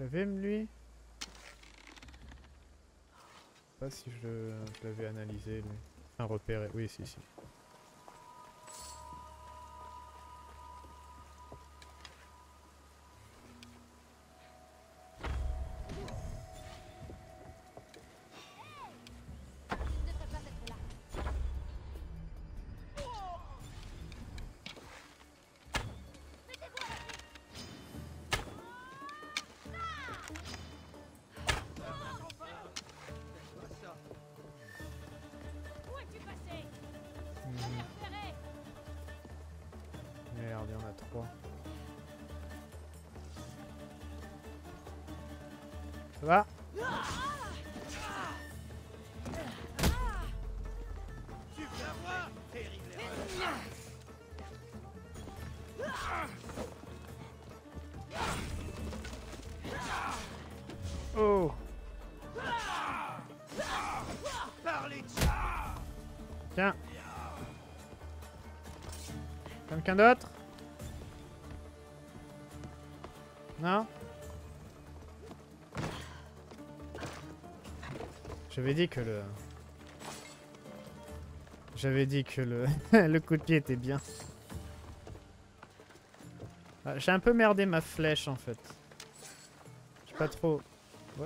L'avais lui Je sais pas si je, l'avais analysé lui. Enfin repéré, oui si si. D'autre Non J'avais dit que le... J'avais dit que le... le coup de pied était bien. Ah, J'ai un peu merdé ma flèche en fait. J'ai pas trop... Ah,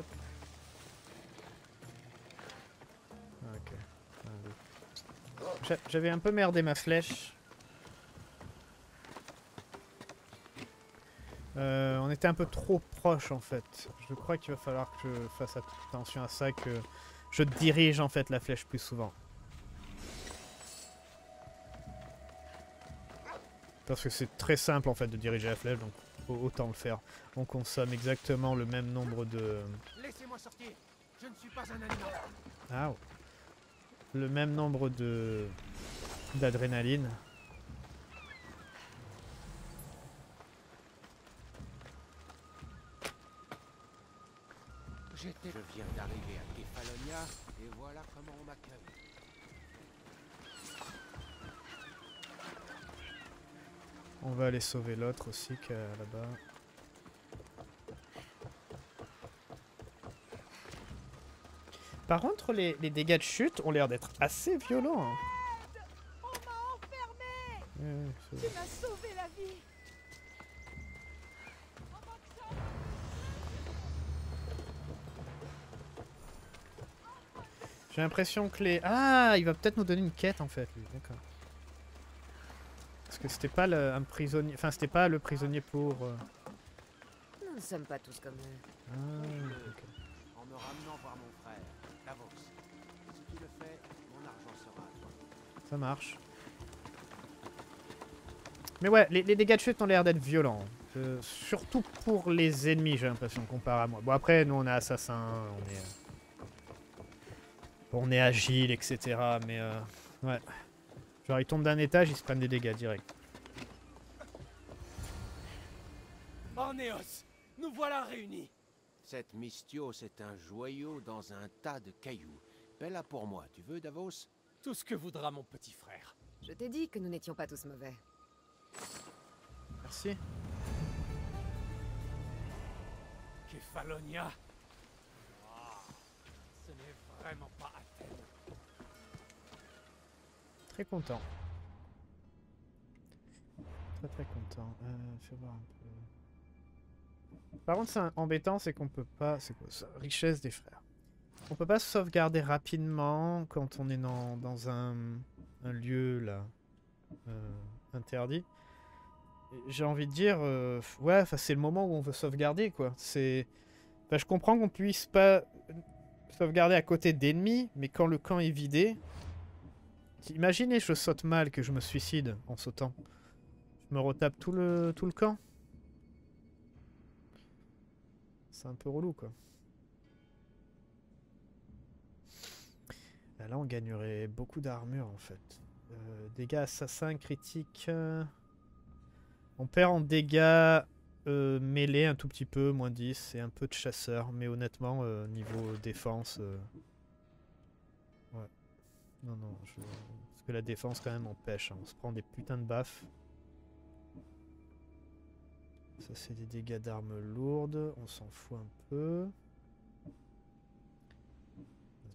Ok. J'avais un peu merdé ma flèche. Euh, on était un peu trop proche en fait. Je crois qu'il va falloir que je fasse attention à ça, que je dirige en fait la flèche plus souvent. Parce que c'est très simple en fait de diriger la flèche, donc au- autant le faire. On consomme exactement le même nombre de... Laissez-moi sortir Je ne suis pas un animal Ah, le même nombre de d'adrénaline. J'étais, je viens d'arriver à Kefalonia et voilà comment on m'accueille. On va aller sauver l'autre aussi qui est là-bas. Par contre, les, les dégâts de chute ont l'air d'être assez violents. hein. On m'a enfermé Ouais, ouais, c'est Tu vrai. m'as sauvé la vie J'ai l'impression que les... Ah, il va peut-être nous donner une quête en fait, lui. D'accord. Parce que c'était pas le, un prisonnier... Enfin, c'était pas le prisonnier pour... euh, Nous ne sommes pas tous comme eux. Ah, ok. En me ramenant voir mon frère, Davos. Si tu le fais, mon argent sera à toi. Ça marche. Mais ouais, les, les dégâts de chute ont l'air d'être violents. Euh, surtout pour les ennemis, j'ai l'impression, comparé à moi. Bon, après, nous, on est assassins, on est... On est agile, etc. Mais, euh, ouais. Genre, ils tombent d'un étage, ils se prennent des dégâts direct. Ornéos Nous voilà réunis Cette Mystio, c'est un joyau dans un tas de cailloux. Bella pour moi, tu veux, Davos? Tout ce que voudra mon petit frère. Je t'ai dit que nous n'étions pas tous mauvais. Merci. Kefalonia Ah, Ce n'est vraiment pas Content. Très très content. Euh. Par contre, c'est embêtant, c'est qu'on peut pas. C'est quoi ça Richesse des frères. On peut pas sauvegarder rapidement quand on est dans, dans un, lieu là euh, interdit. j'ai envie de dire, euh, ouais, c'est le moment où on veut sauvegarder, quoi. C'est, je comprends qu'on puisse pas sauvegarder à côté d'ennemis, mais quand le camp est vidé, imaginez, je saute mal, que je me suicide en sautant. Je me retape tout le tout le camp. C'est un peu relou, quoi. Là, on gagnerait beaucoup d'armure, en fait. Euh, dégâts assassins critiques. euh, On perd en dégâts euh, mêlés un tout petit peu, moins 10, et un peu de chasseur. Mais honnêtement, niveau défense... Non, non, je... Parce que la défense, quand même, on pêche. hein. On se prend des putains de baffes. Ça, c'est des dégâts d'armes lourdes. On s'en fout un peu.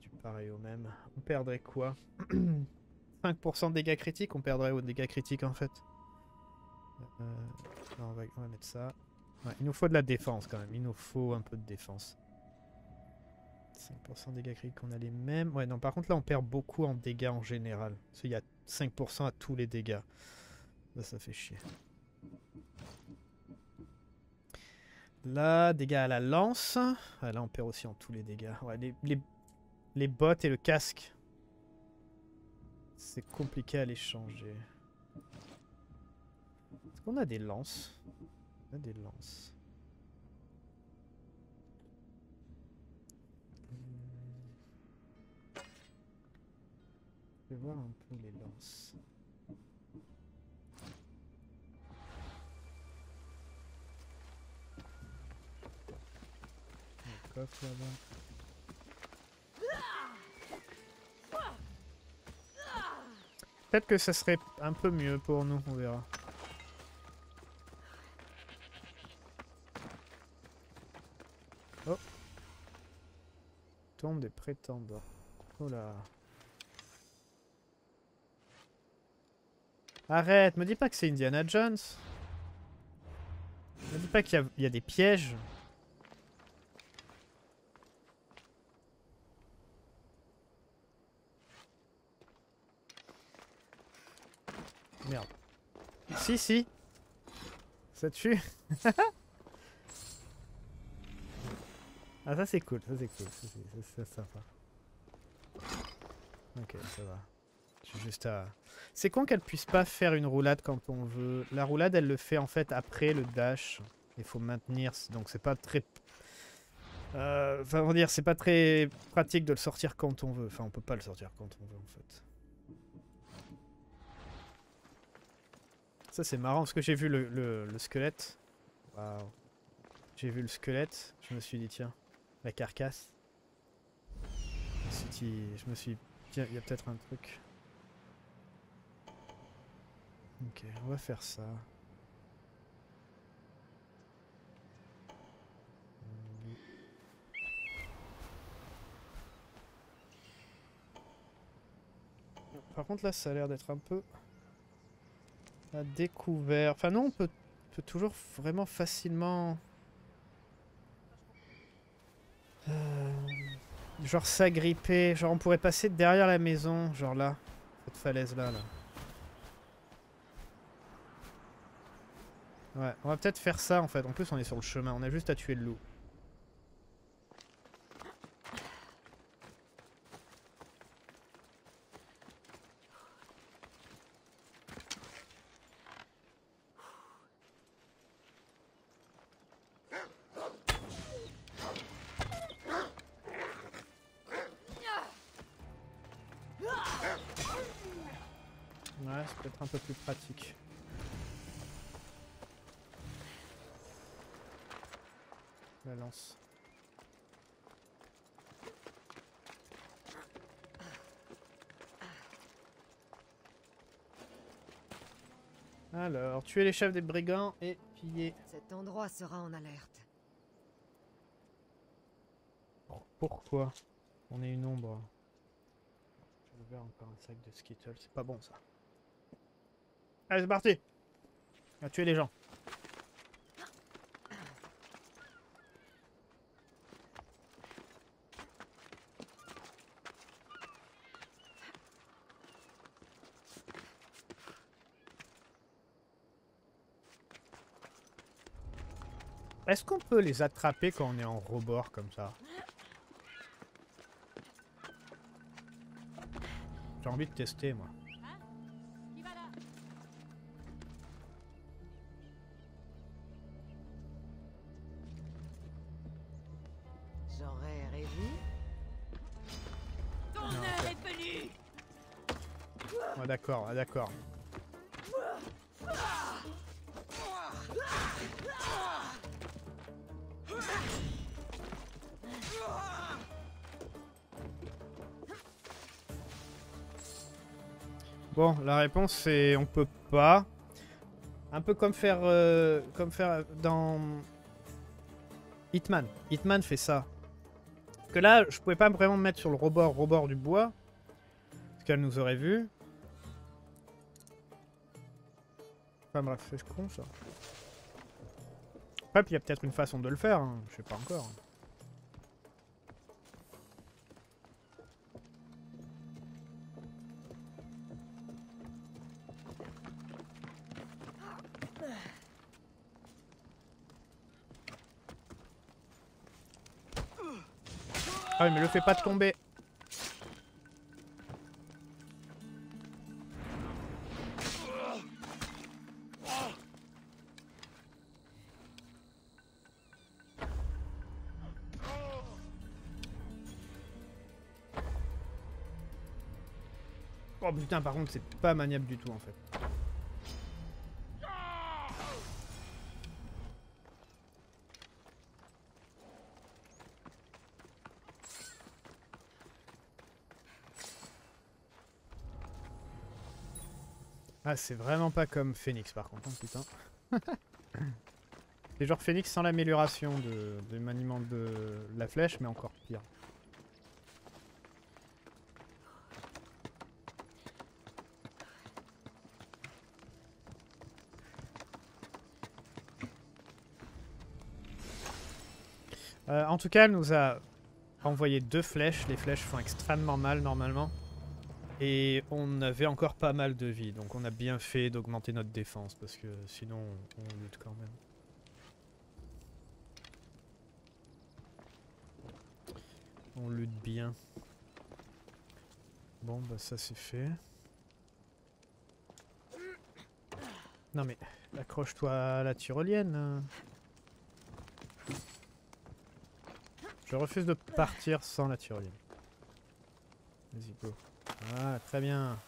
Du pareil au même. On perdrait quoi? 5% de dégâts critiques? On perdrait aux dégâts critiques, en fait. Euh, on, va, mettre ça. Il nous faut de la défense, quand même. Il nous faut un peu de défense. 5% de dégâts critiques, on a les mêmes. Ouais, non, par contre, là, on perd beaucoup en dégâts en général. Parce qu'il y a 5% à tous les dégâts. Là, ça fait chier. Là, dégâts à la lance. Ah, là, on perd aussi en tous les dégâts. Ouais, les, les, les bottes et le casque. C'est compliqué à les changer. Est-ce qu'on a des lances? On a des lances. Vais voir un peu les lances. Le coffre là-bas. Peut-être que ça serait un peu mieux pour nous, on verra. Oh. Tombe des prétendants. Oh là. Arrête, me dis pas que c'est Indiana Jones. Me dis pas qu'il y, y a des pièges. Merde. Si, si. Ça tue. ah, ça c'est cool, ça c'est cool. Ça, c'est sympa. Ok, ça va. J'ai juste à... C'est con qu'elle puisse pas faire une roulade quand on veut. La roulade, elle le fait en fait après le dash. Il faut maintenir, donc c'est pas très... Euh, on dire, c'est pas très pratique de le sortir quand on veut. Enfin, on peut pas le sortir quand on veut en fait. Ça c'est marrant parce que j'ai vu le, le- le squelette. J'ai vu le squelette, je me suis dit tiens, la carcasse. Je tiens, il y a peut-être un truc. Ok, on va faire ça. Par contre là ça a l'air d'être un peu à découvert. Enfin non, on peut, peut toujours vraiment facilement... Euh, genre s'agripper. Genre on pourrait passer derrière la maison. Genre là. Cette falaise là. là. Ouais, on va peut-être faire ça en fait. En plus on est sur le chemin. On a juste à tuer le loup. Tuer les chefs des brigands et piller. Cet endroit sera en alerte. Pourquoi On est une ombre. J'ai ouvert encore un sac de Skittles. C'est pas bon ça. Allez, c'est parti On va tuer les gens. Est-ce qu'on peut les attraper quand on est en rebord comme ça J'ai envie de tester moi. J'aurais rêvé. Ton heure est venue Ouais, d'accord, ouais, d'accord. La réponse c'est on peut pas. Un peu comme faire euh, comme faire dans Hitman. Hitman fait ça. Que là, je pouvais pas vraiment me mettre sur le rebord, rebord du bois. Parce qu'elle nous aurait vu. Enfin bref, c'est con ça. Après, il y a peut-être une façon de le faire, hein. je sais pas encore. Ah mais le fais pas tomber. Oh putain, par contre, c'est pas maniable du tout en fait. Ah, c'est vraiment pas comme Phoenix par contre, hein, putain. c'est genre Phoenix sans l'amélioration de, de maniement de la flèche, mais encore pire. Euh, en tout cas, elle nous a envoyé deux flèches. Les flèches font extrêmement mal normalement. Et on avait encore pas mal de vie, donc on a bien fait d'augmenter notre défense, parce que sinon on, lutte quand même. On lutte bien. Bon, bah ça c'est fait. Non mais, accroche-toi à la tyrolienne. Je refuse de partir sans la tyrolienne. Vas-y, go. Ah, très bien.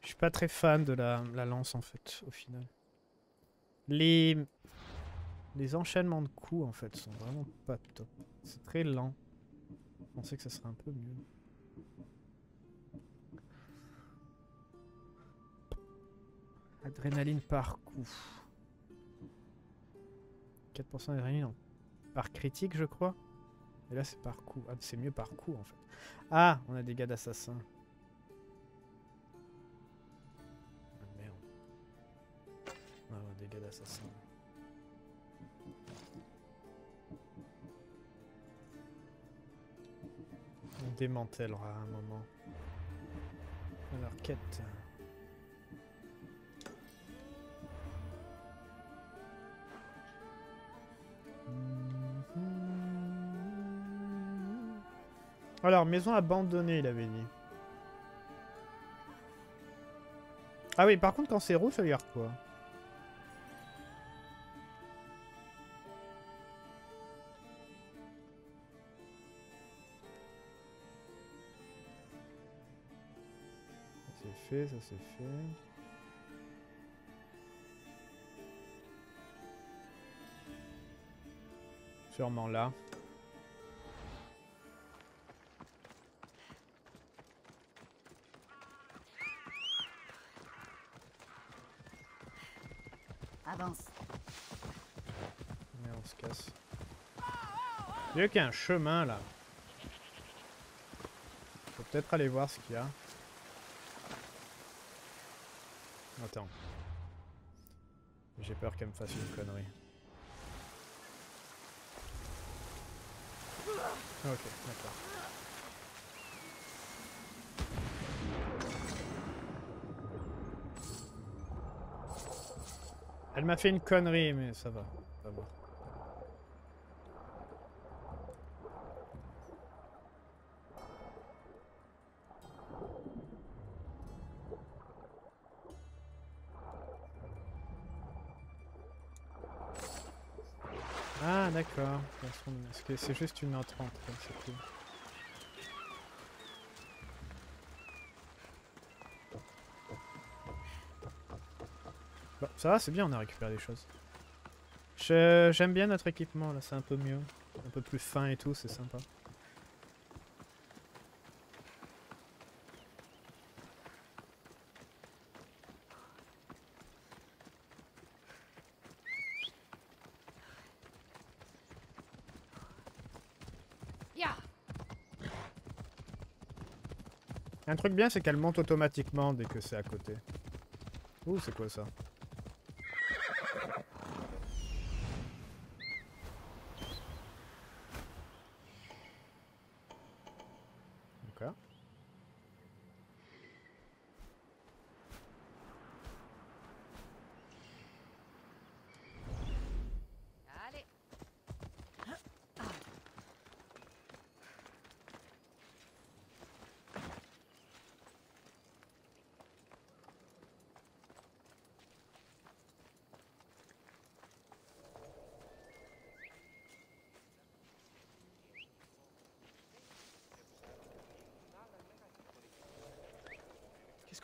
Je suis pas très fan de la, la lance en fait, au final. Les, les enchaînements de coups en fait sont vraiment pas top. C'est très lent. Je pensais que ça serait un peu mieux. Adrénaline par coup. 4% d'adrénaline par critique, je crois. Et là, c'est par coup. Ah, c'est mieux par coup, en fait. Ah, on a des gars d'assassin. Ah, merde. On a des gars d'assassin. On démantèlera à un moment. Alors, quête. Alors, maison abandonnée, il avait dit. Ah oui, par contre, quand c'est rouge, ça veut quoi? Ça c'est fait, ça c'est fait. Sûrement là. Avance. Mais on se casse. Il y a qu'un chemin là. Faut peut-être aller voir ce qu'il y a. Attends. J'ai peur qu'elle me fasse une connerie. Ok, d'accord. Elle m'a fait une connerie, mais ça va. Ça va. Ah d'accord, c'est juste une 1h30, quoi, c'est. Ça va, c'est bien, on a récupéré des choses. J'aime bien notre équipement là, c'est un peu mieux. Un peu plus fin et tout, c'est sympa. Un truc bien, c'est qu'elle monte automatiquement dès que c'est à côté. Ouh, c'est quoi ça?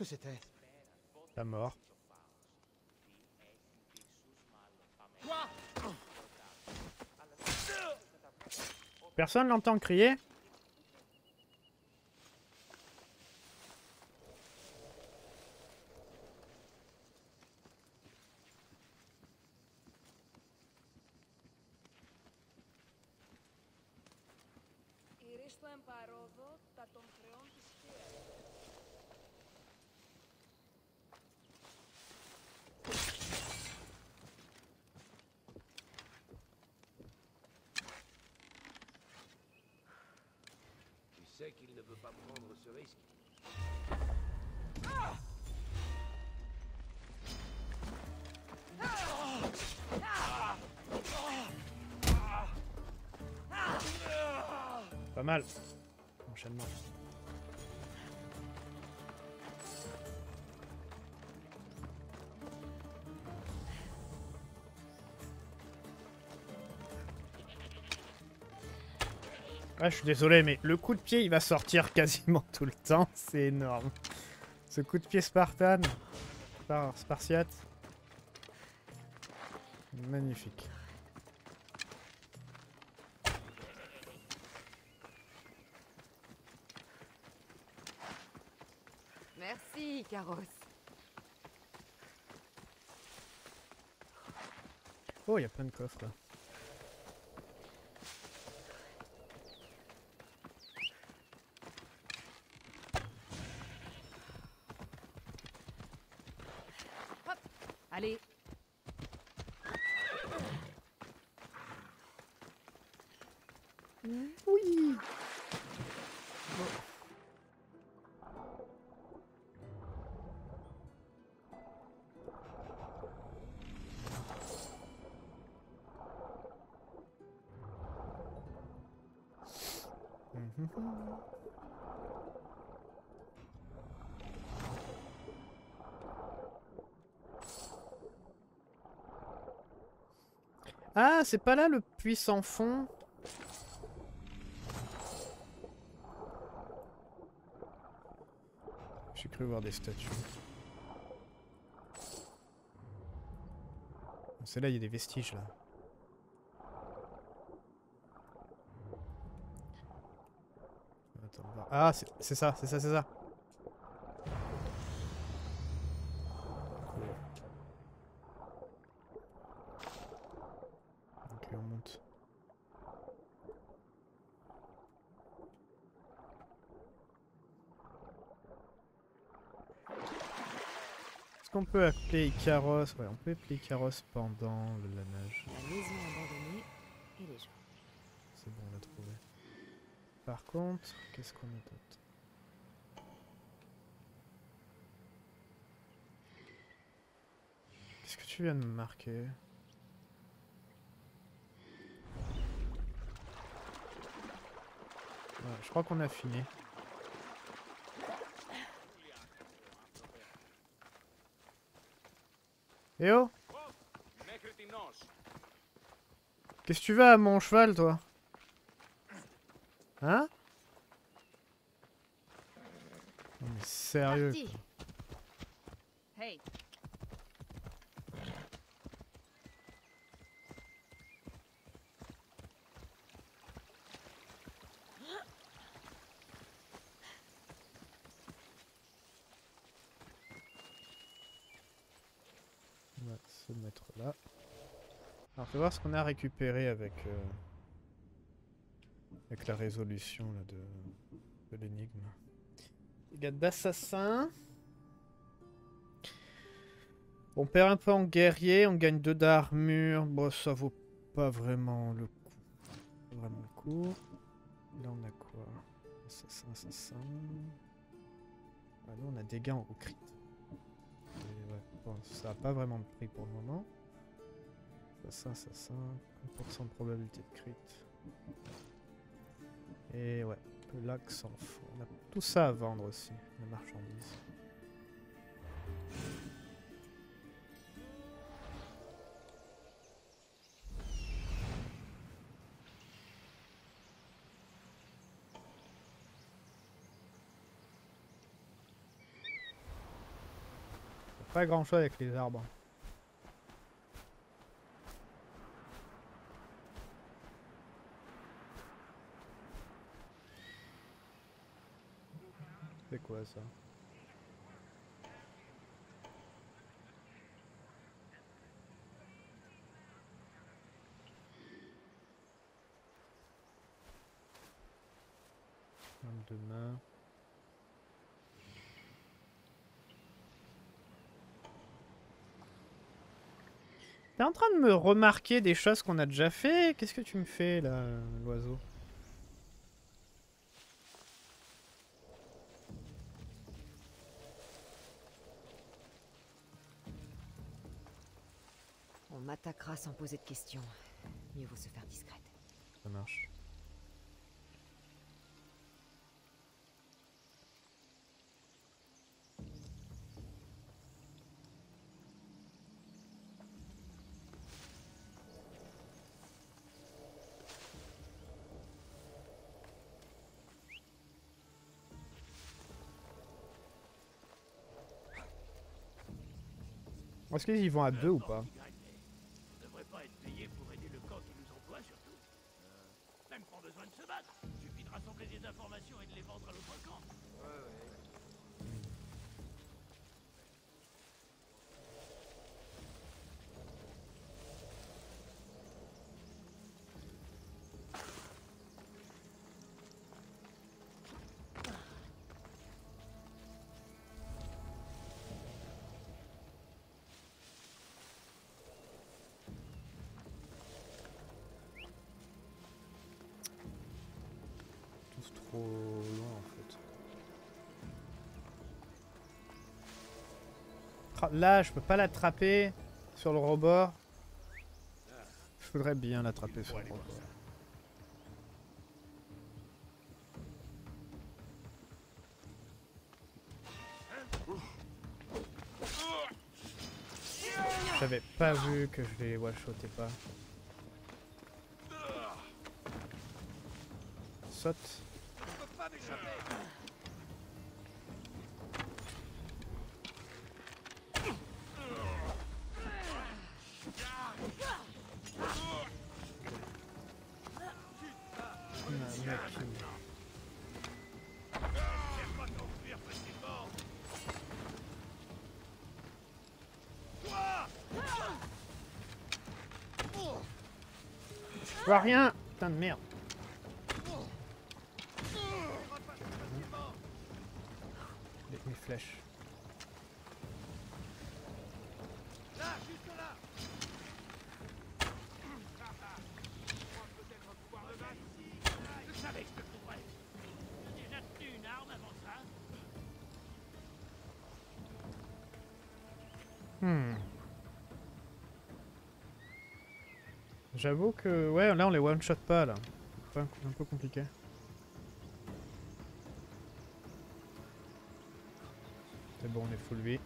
C'était? La mort. Personne l'entend crier? Tu sais qu'il ne veut pas prendre ce risque. Pas mal. Enchaînement. Ah, je suis désolé, mais le coup de pied, il va sortir quasiment tout le temps. C'est énorme. Ce coup de pied Spartan. Par Spartiate. Magnifique. Merci, Carrosse. Oh, il y a plein de coffres là. C'est pas là le puits sans fond J'ai cru voir des statues. C'est là, il y a des vestiges là. Attends, on va- Ah, c'est ça, c'est ça, c'est ça. Ok, on monte. Est-ce qu'on peut appeler Icaros Ouais, on peut appeler Icaros pendant le lanage. La maison abandonnée et les gens. C'est bon, on l'a trouvé. Par contre, qu'est-ce qu'on a d'autre? Qu'est-ce que tu viens de me marquer? Ouais, Je crois qu'on a fini. Eh oh. Qu'est-ce que tu vas à mon cheval, toi? Hein? Sérieux. Voir ce qu'on a récupéré avec, euh, avec la résolution de, l'énigme. Il y a d'assassin. On perd un peu en guerrier, on gagne 2 d'armure. Bon, ça vaut pas vraiment le coup. Vraiment le coup. Là, on a quoi? Assassin, assassin. Ah, là, on a dégâts au crit. Ça a pas vraiment de prix pour le moment. Assassin, assassin. 1% de probabilité de crit. Et ouais, que s'en fout. On a tout ça à vendre aussi, la marchandise. Pas grand chose avec les arbres. C'est Demain. T'es en train de me remarquer des choses qu'on a déjà fait. Qu'est-ce que tu me fais là, l'oiseau? M'attaquera sans poser de questions. Mieux vaut se faire discrète. Ça marche. Est-ce qu'ils y vont à deux ou pas? Et de les vendre à l'autre camp. Trop loin en fait. Tra- Là, je peux pas l'attraper sur le rebord. Je voudrais bien l'attraper sur le rebord. J'avais pas vu que je les one-shotais pas. Saute. Vois rien. Putain de merde J'avoue que, ouais, là on les one shot pas là. C'est un peu compliqué. C'est bon, on est full vie.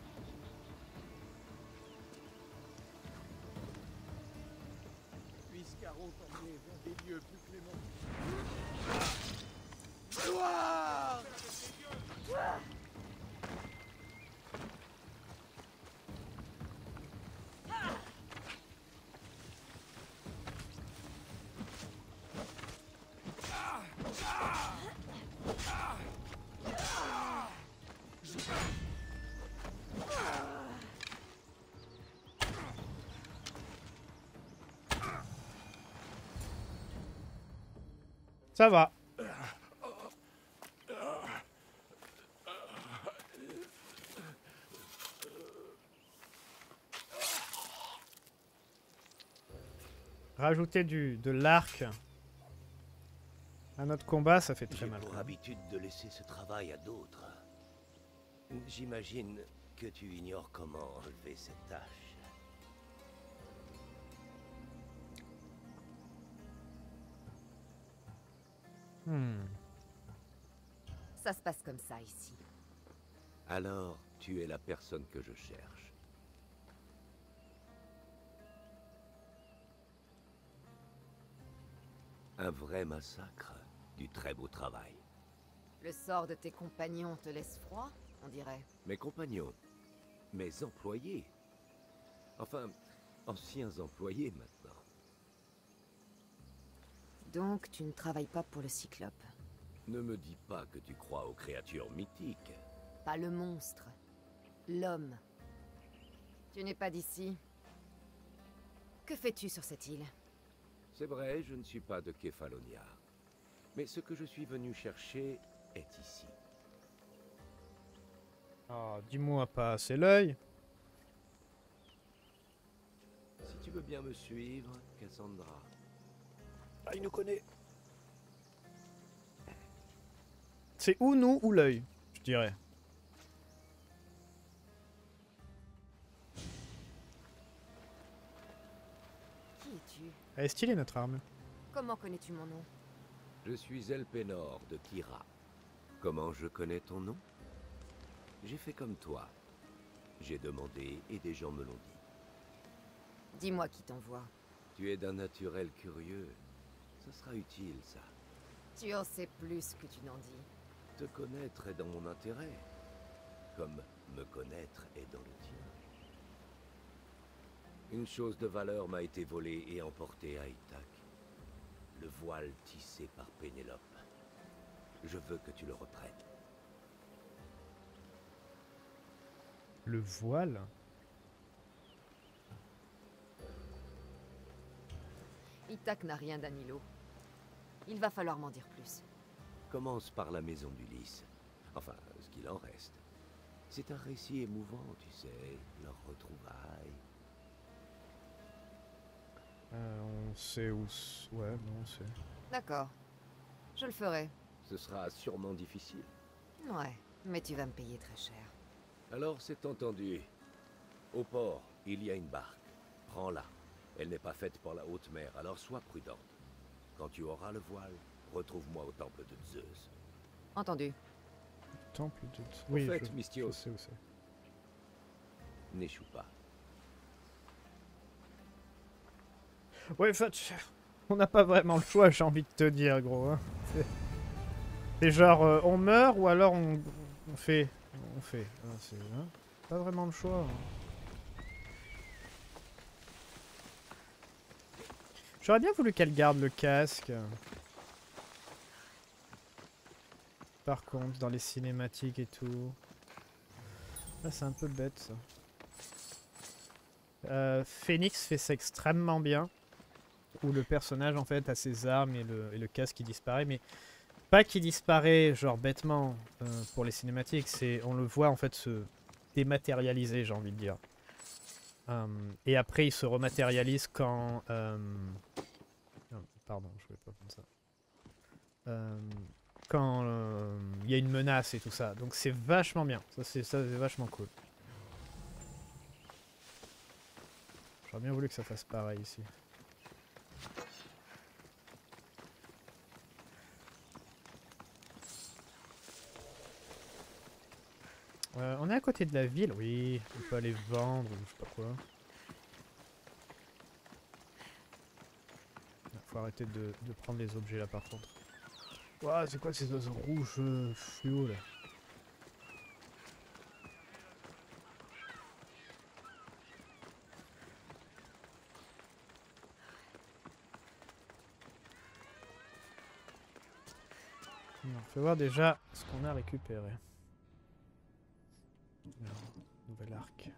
Ça va. Rajouter du, de l'arc à notre combat, ça fait très J'ai mal. pour habitude de laisser ce travail à d'autres. J'imagine que tu ignores comment enlever cette tâche. Hmm. Ça se passe comme ça ici. Alors, tu es la personne que je cherche. Un vrai massacre, du très beau travail. Le sort de tes compagnons te laisse froid, on dirait. Mes compagnons, mes employés, enfin, anciens employés maintenant. Donc, tu ne travailles pas pour le Cyclope. Ne me dis pas que tu crois aux créatures mythiques. Pas le monstre. L'homme. Tu n'es pas d'ici. Que fais-tu sur cette île? C'est vrai, je ne suis pas de Kefalonia. Mais ce que je suis venu chercher est ici. Oh, dis-moi pas, c'est l'œil. Si tu veux bien me suivre, Cassandra. Ah, il nous connaît. C'est ou nous ou l'œil, je dirais? Qui es-tu? Elle est stylée notre arme. Comment connais-tu mon nom? Je suis Elpenor de Kira. Comment je connais ton nom? J'ai fait comme toi. J'ai demandé et des gens me l'ont dit. Dis-moi qui t'envoie. Tu es d'un naturel curieux. Ce sera utile, ça. Tu en sais plus que tu n'en dis. Te connaître est dans mon intérêt. Comme me connaître est dans le tien. Une chose de valeur m'a été volée et emportée à Ithac. Le voile tissé par Pénélope. Je veux que tu le reprennes. Le voile? Ithac n'a rien d'Anilo. Il va falloir m'en dire plus. Commence par la maison d'Ulysse. Enfin, ce qu'il en reste. C'est un récit émouvant, tu sais, leur retrouvailles. Euh, On sait où... Ouais, non, on sait. D'accord. Je le ferai. Ce sera sûrement difficile. Ouais, mais tu vas me payer très cher. Alors c'est entendu. Au port, il y a une barque. Prends-la. Elle n'est pas faite pour la haute mer, alors sois prudente. Quand tu auras le voile, retrouve-moi au temple de Zeus. Entendu. Temple de... Oui, fait, je, je Mystios. sais où c'est. N'échoue pas. Ouais, enfin, on n'a pas vraiment le choix, j'ai envie de te dire, gros. hein. C'est- C'est genre, euh, on meurt ou alors on, on fait... On fait. Ah, c'est hein, pas vraiment le choix. hein. J'aurais bien voulu qu'elle garde le casque. Par contre, dans les cinématiques et tout. Là, c'est un peu bête, ça. Euh, Phoenix fait ça extrêmement bien où le personnage en fait a ses armes et le, et le casque qui disparaît, mais pas qui disparaît genre bêtement euh, pour les cinématiques, c'est on le voit en fait se dématérialiser, j'ai envie de dire. Euh, et après il se rematérialise quand... euh, pardon, je voulais pas prendre ça. Euh, quand il y a une menace et tout ça. Donc c'est vachement bien, ça, c'est vachement cool. J'aurais bien voulu que ça fasse pareil ici. Euh, on est à côté de la ville, oui. On peut aller vendre ou je sais pas quoi. Faut arrêter de, prendre les objets là par contre. Ouah, c'est quoi ces oiseaux rouges euh, fluo là? On fait voir déjà ce qu'on a récupéré. Alors, nouvel arc.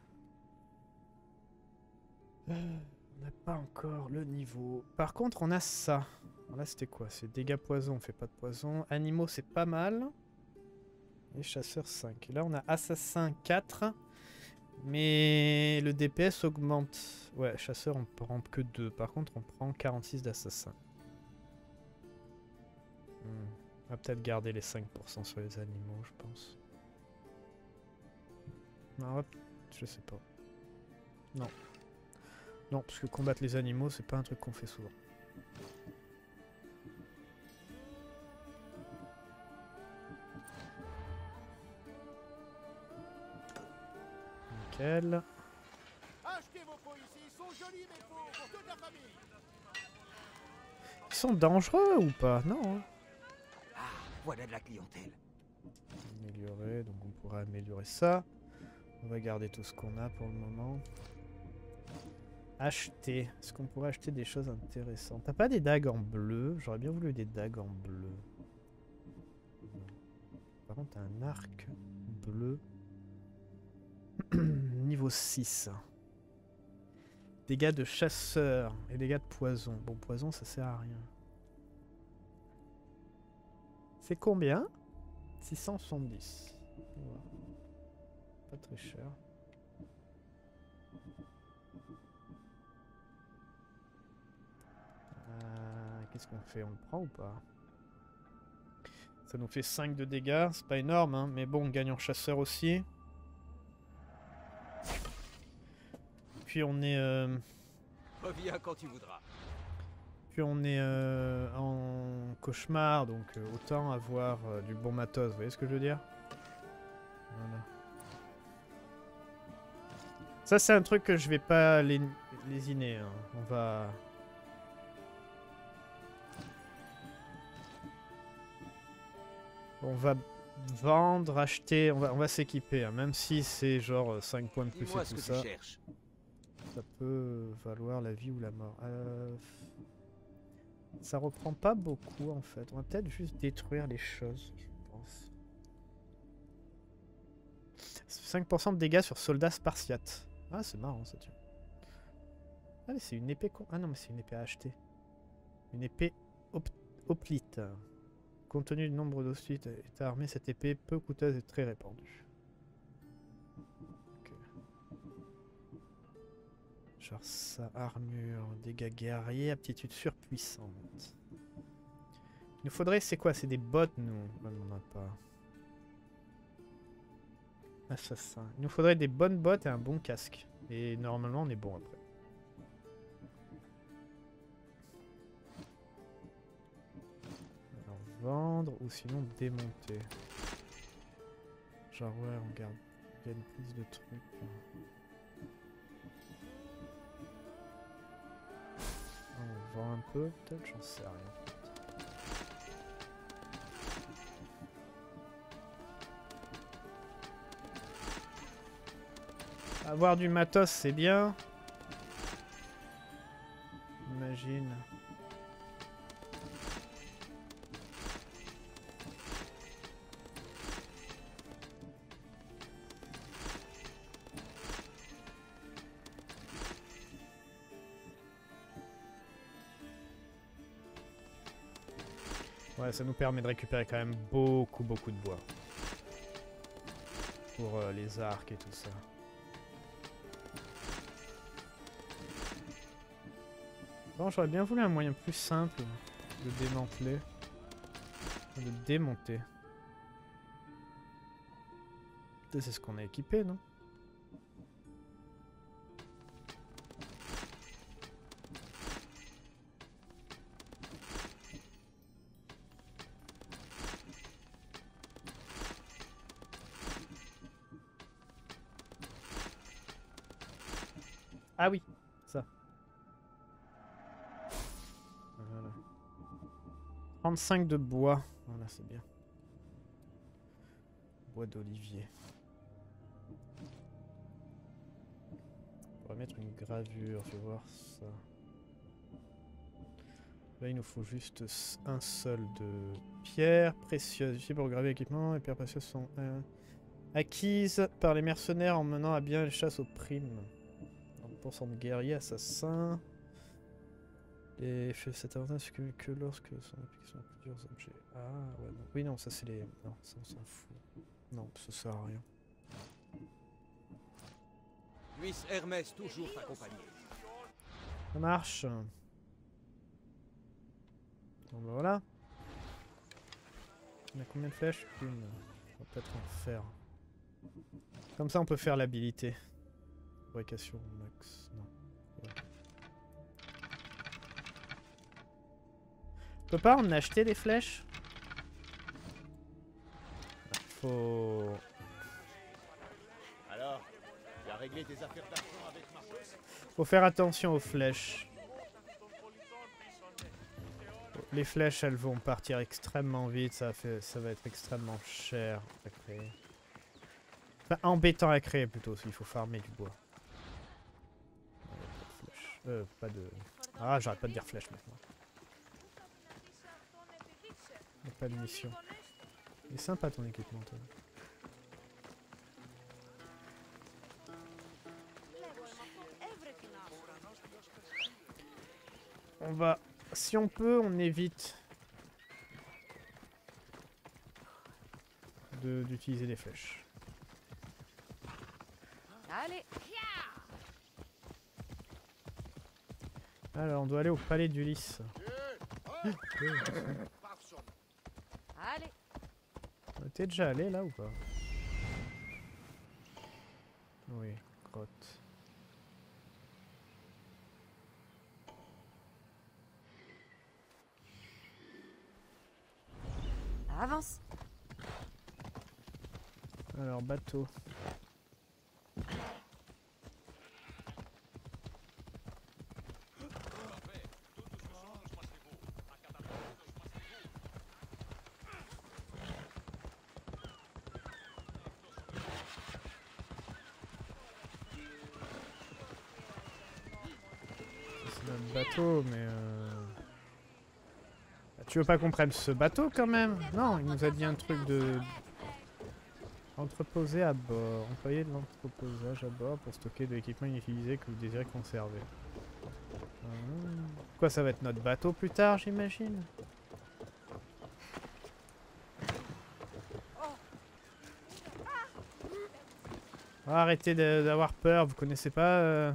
Euh, on n'a pas encore le niveau. Par contre, on a ça. Là, c'était quoi? C'est dégâts poison, on fait pas de poison. Animaux, c'est pas mal. Et chasseur 5. Et là, on a assassin 4. Mais le DPS augmente. Ouais, chasseur, on prend que 2. Par contre, on prend 46 d'assassin. Hmm. On va peut-être garder les 5% sur les animaux, je pense. Non, hop, je sais pas. Non. Non, parce que combattre les animaux, c'est pas un truc qu'on fait souvent. Nickel. Achetez vos pots ici, ils sont jolis mes pots, pour toute la famille Ils sont dangereux ou pas? Non. hein. Voilà de la clientèle. Améliorer, donc on pourra améliorer ça. On va garder tout ce qu'on a pour le moment. Acheter. Est-ce qu'on pourrait acheter des choses intéressantes? T'as pas des dagues en bleu? J'aurais bien voulu des dagues en bleu. Par contre, t'as un arc bleu. Niveau 6. Dégâts de chasseur et dégâts de poison. Bon, poison, ça sert à rien. C'est combien? 670. Voilà. Pas très cher. Euh, Qu'est-ce qu'on fait On le prend ou pas? Ça nous fait 5 de dégâts, c'est pas énorme, hein, mais bon, on gagne en chasseur aussi. Puis on est, euh, Reviens quand tu voudras. puis on est euh, en cauchemar, donc autant avoir du bon matos, vous voyez ce que je veux dire? Voilà. Ça c'est un truc que je vais pas lé- lésiner, hein. on va... On va vendre, acheter, on va, on va s'équiper, hein, même si c'est genre 5 points de plus et tout ça. Ça peut valoir la vie ou la mort. Euh, Ça reprend pas beaucoup en fait. On va peut-être juste détruire les choses, je pense. 5% de dégâts sur soldats spartiates. Ah, c'est marrant ça, tiens. Ah, c'est une épée con. Ah non, mais c'est une épée à acheter. Une épée op- hoplite. Compte tenu du nombre d'hostiles est armé, cette épée peu coûteuse et très répandue. Ok. Genre ça, armure, dégâts guerriers, aptitude surpuissante. Il nous faudrait, c'est quoi? C'est des bottes, nous? Mais On n'en a pas. Il nous faudrait des bonnes bottes et un bon casque. Et normalement, on est bon après. Alors, vendre ou sinon démonter. Genre, ouais, on garde. Gagne plus de trucs. On vend un peu, peut-être, j'en sais rien. Avoir du matos, c'est bien. Imagine. Ouais, ça nous permet de récupérer quand même beaucoup, beaucoup de bois. Pour euh, les arcs et tout ça. J'aurais bien voulu un moyen plus simple de démanteler. De démonter. C'est ce qu'on a équipé, non? 35 de bois. Voilà, c'est bien. Bois d'olivier. On va mettre une gravure, je vais voir ça. Là, il nous faut juste un seul de pierres précieuses. Ici, pour graver l'équipement, les pierres précieuses sont euh, acquises par les mercenaires en menant à bien les chasses aux primes. 30% de guerriers, assassins. Et fait cet avantage que, que lorsque son application a plusieurs objets. Ah, ouais, non. Oui, non, ça c'est les. Non, ça on s'en fout. Non, ça sert à rien. Puisse Hermès toujours t'accompagner. Ça marche. Bon, bah voilà. On a combien de flèches? Une. On va peut-être en faire. Comme ça, on peut faire l'habilité. Fabrication max. Non. Peut pas en acheter des flèches Faut. Alors, tu as réglé tes affaires d'argent avec Marcos Faut faire attention aux flèches. Les flèches, elles vont partir extrêmement vite, ça, fait, ça va être extrêmement cher à créer. Enfin, embêtant à créer plutôt, s'il faut farmer du bois. Flèches. Euh, pas de... Ah, j'arrête pas de dire flèche maintenant. Y a pas de mission. Il est sympa ton équipement, toi. On va... Si on peut, on évite de- d'utiliser des flèches. Allez, Alors, on doit aller au palais d'Ulysse. allez. T'es déjà allé là ou pas? Oui, grotte. Avance. Alors, bateau. Ça, C'est notre mais... Euh... tu veux pas qu'on prenne ce bateau quand même? Non, il nous a dit un truc de... Entreposer à bord. Employer de l'entreposage à bord pour stocker de l'équipement inutilisé que vous désirez conserver. Ah. Quoi, ça va être notre bateau plus tard, j'imagine? Arrêtez d'avoir peur, vous connaissez pas euh,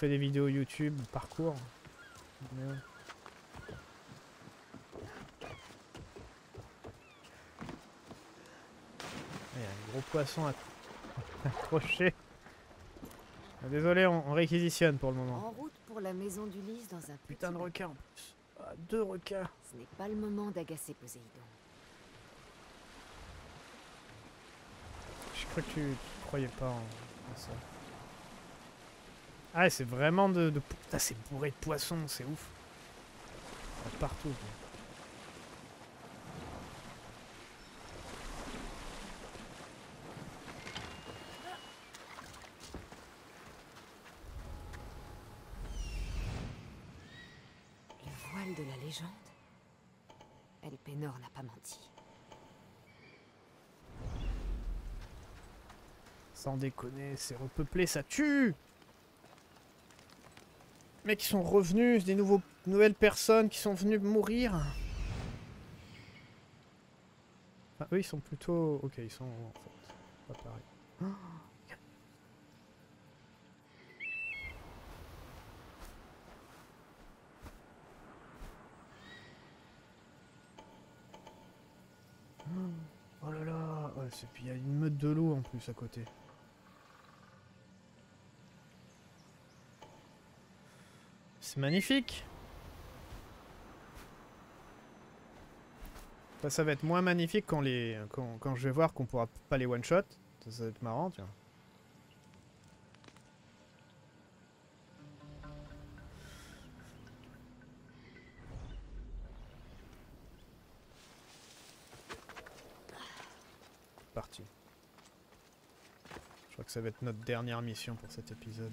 fait des vidéos YouTube, parcours. Merde. Il y a un gros poisson à accrocher. Ah, Désolé, on, on réquisitionne pour le moment. En route pour la maison d'Ulysse dans un Putain de requin en plus. Ah, deux requins. Ce n'est pas le moment d'agacer Poséidon. Je crois que tu, tu croyais pas en, en ça. Ah, c'est vraiment de. de... Putain, c'est bourré de poissons, c'est ouf. Partout. quoi. Le voile de la légende Elpenor n'a pas menti. Sans déconner, c'est repeuplé, ça tue Mecs, ils sont revenus, des nouveaux, nouvelles personnes qui sont venues mourir. Enfin, eux, ils sont plutôt... Ok, ils sont pas pareil. Oh là là c'est- Puis il y a une meute de loups en plus à côté. C'est magnifique. Ça, ça va être moins magnifique quand, les, quand, quand je vais voir qu'on pourra pas les one-shot. Ça, ça va être marrant, tiens. Parti. Je crois que ça va être notre dernière mission pour cet épisode.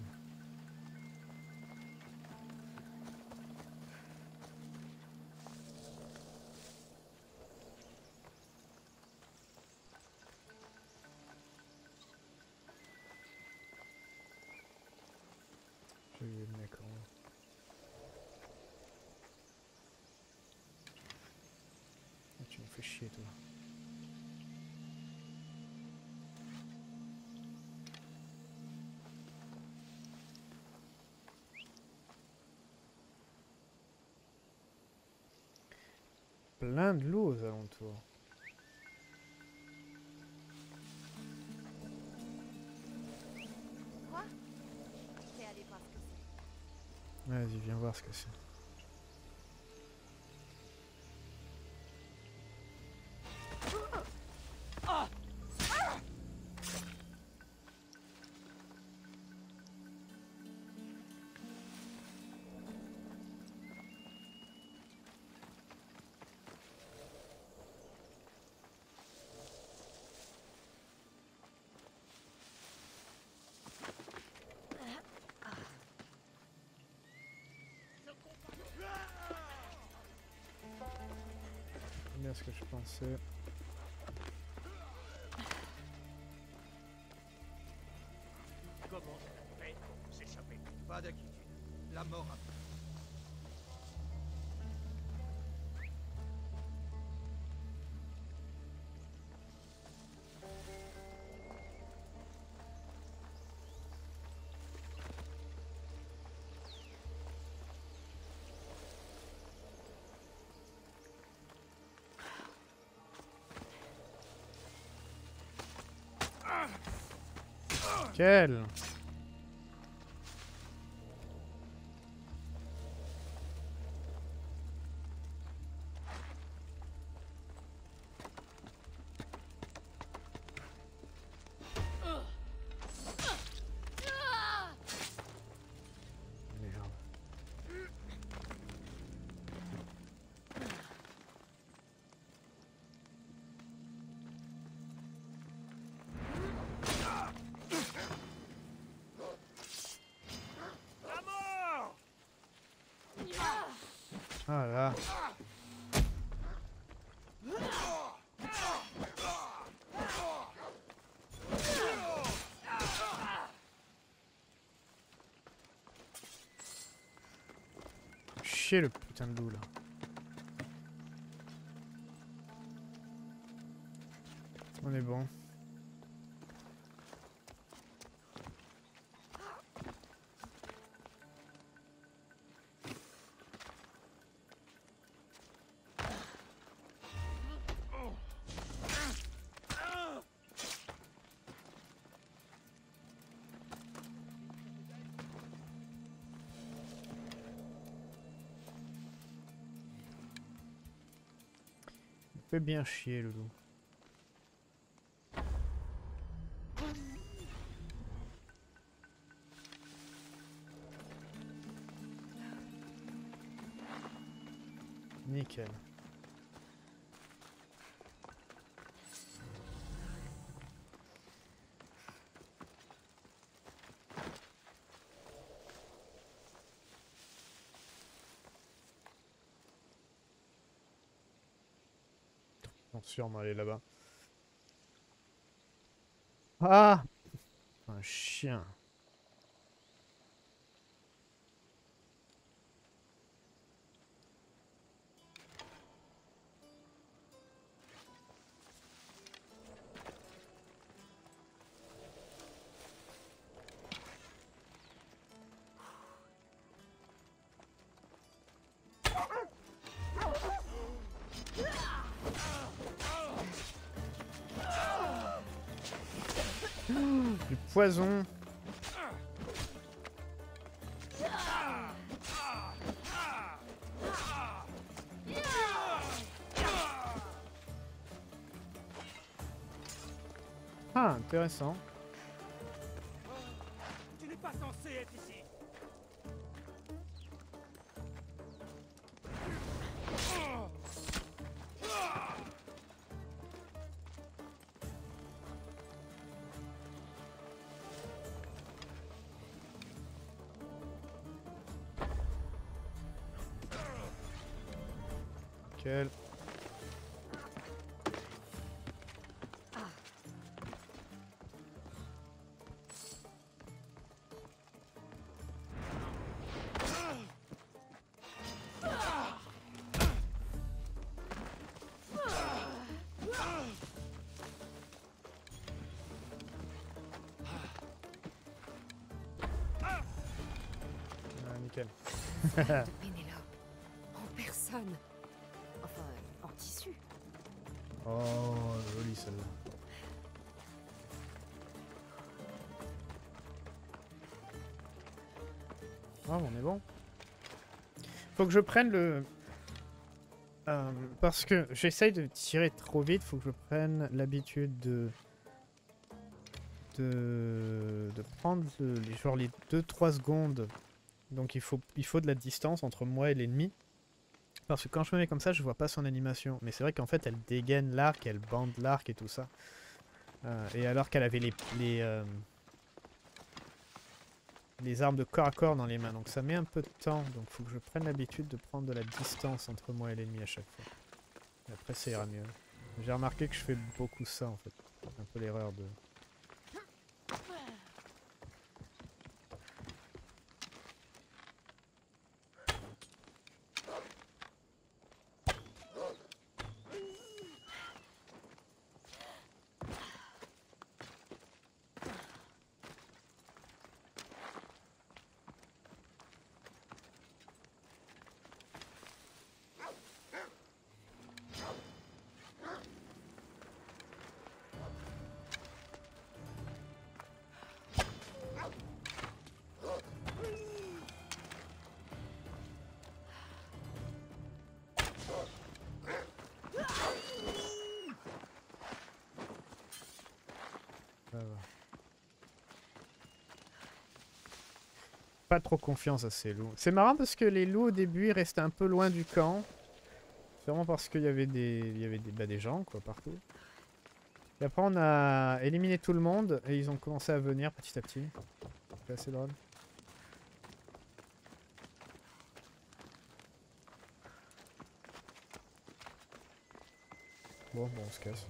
Plein de loups aux alentours. Quoi. Vas-y, viens voir ce que c'est. Ce que je pensais. Quel Le putain de loup là. On est bon. Fait bien chier le loup. On sûrement aller là-bas. Ah Un chien. Poison. Ah, intéressant. Tu n'es pas censé être ici Nickel. Ah, nickel. Ah, on est bon. Faut que je prenne le... Euh, parce que j'essaye de tirer trop vite, faut que je prenne l'habitude de... De... De prendre le- genre les 2-3 secondes. Donc il faut, il faut de la distance entre moi et l'ennemi. Parce que quand je me mets comme ça, je vois pas son animation. Mais c'est vrai qu'en fait, elle dégaine l'arc, elle bande l'arc et tout ça. Euh, et alors qu'elle avait les, les, euh, les armes de corps à corps dans les mains. Donc ça met un peu de temps. Donc faut que je prenne l'habitude de prendre de la distance entre moi et l'ennemi à chaque fois. Et après, ça ira mieux. J'ai remarqué que je fais beaucoup ça en fait. Un peu l'erreur de... trop confiance à ces loups. C'est marrant parce que les loups au début ils restaient un peu loin du camp. C'est vraiment parce qu'il y avait des, il y avait des, bah, des gens quoi partout. Et après on a éliminé tout le monde et ils ont commencé à venir petit à petit. C'est assez drôle. Bon, bon, on se casse.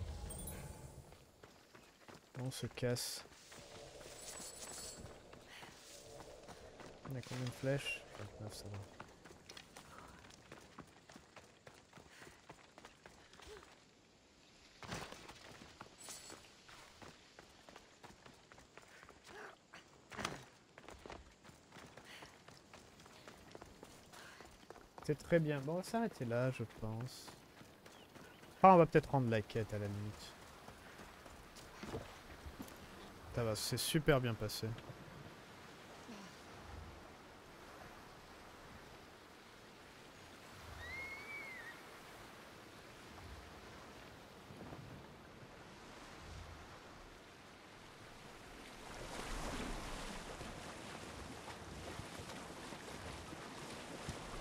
On se casse. A combien de flèches 29, ça va. C'est très bien. Bon, on va s'arrêter là, je pense. Ah, on va peut-être rendre la quête à la limite. Ça va, c'est super bien passé.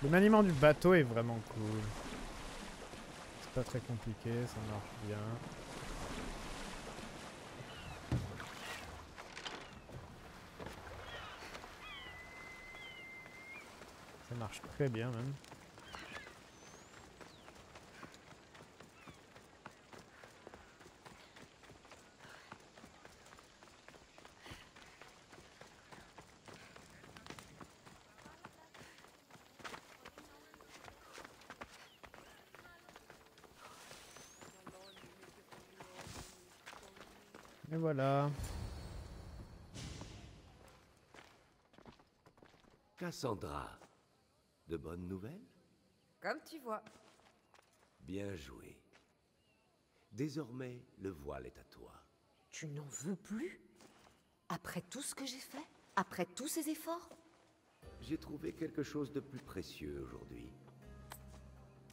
Le maniement du bateau est vraiment cool. C'est pas très compliqué, ça marche bien. Ça marche très bien même. Voilà. Cassandra, de bonnes nouvelles? Comme tu vois. Bien joué. Désormais, le voile est à toi. Tu n'en veux plus? Après tout ce que j'ai fait? Après tous ces efforts? J'ai trouvé quelque chose de plus précieux aujourd'hui.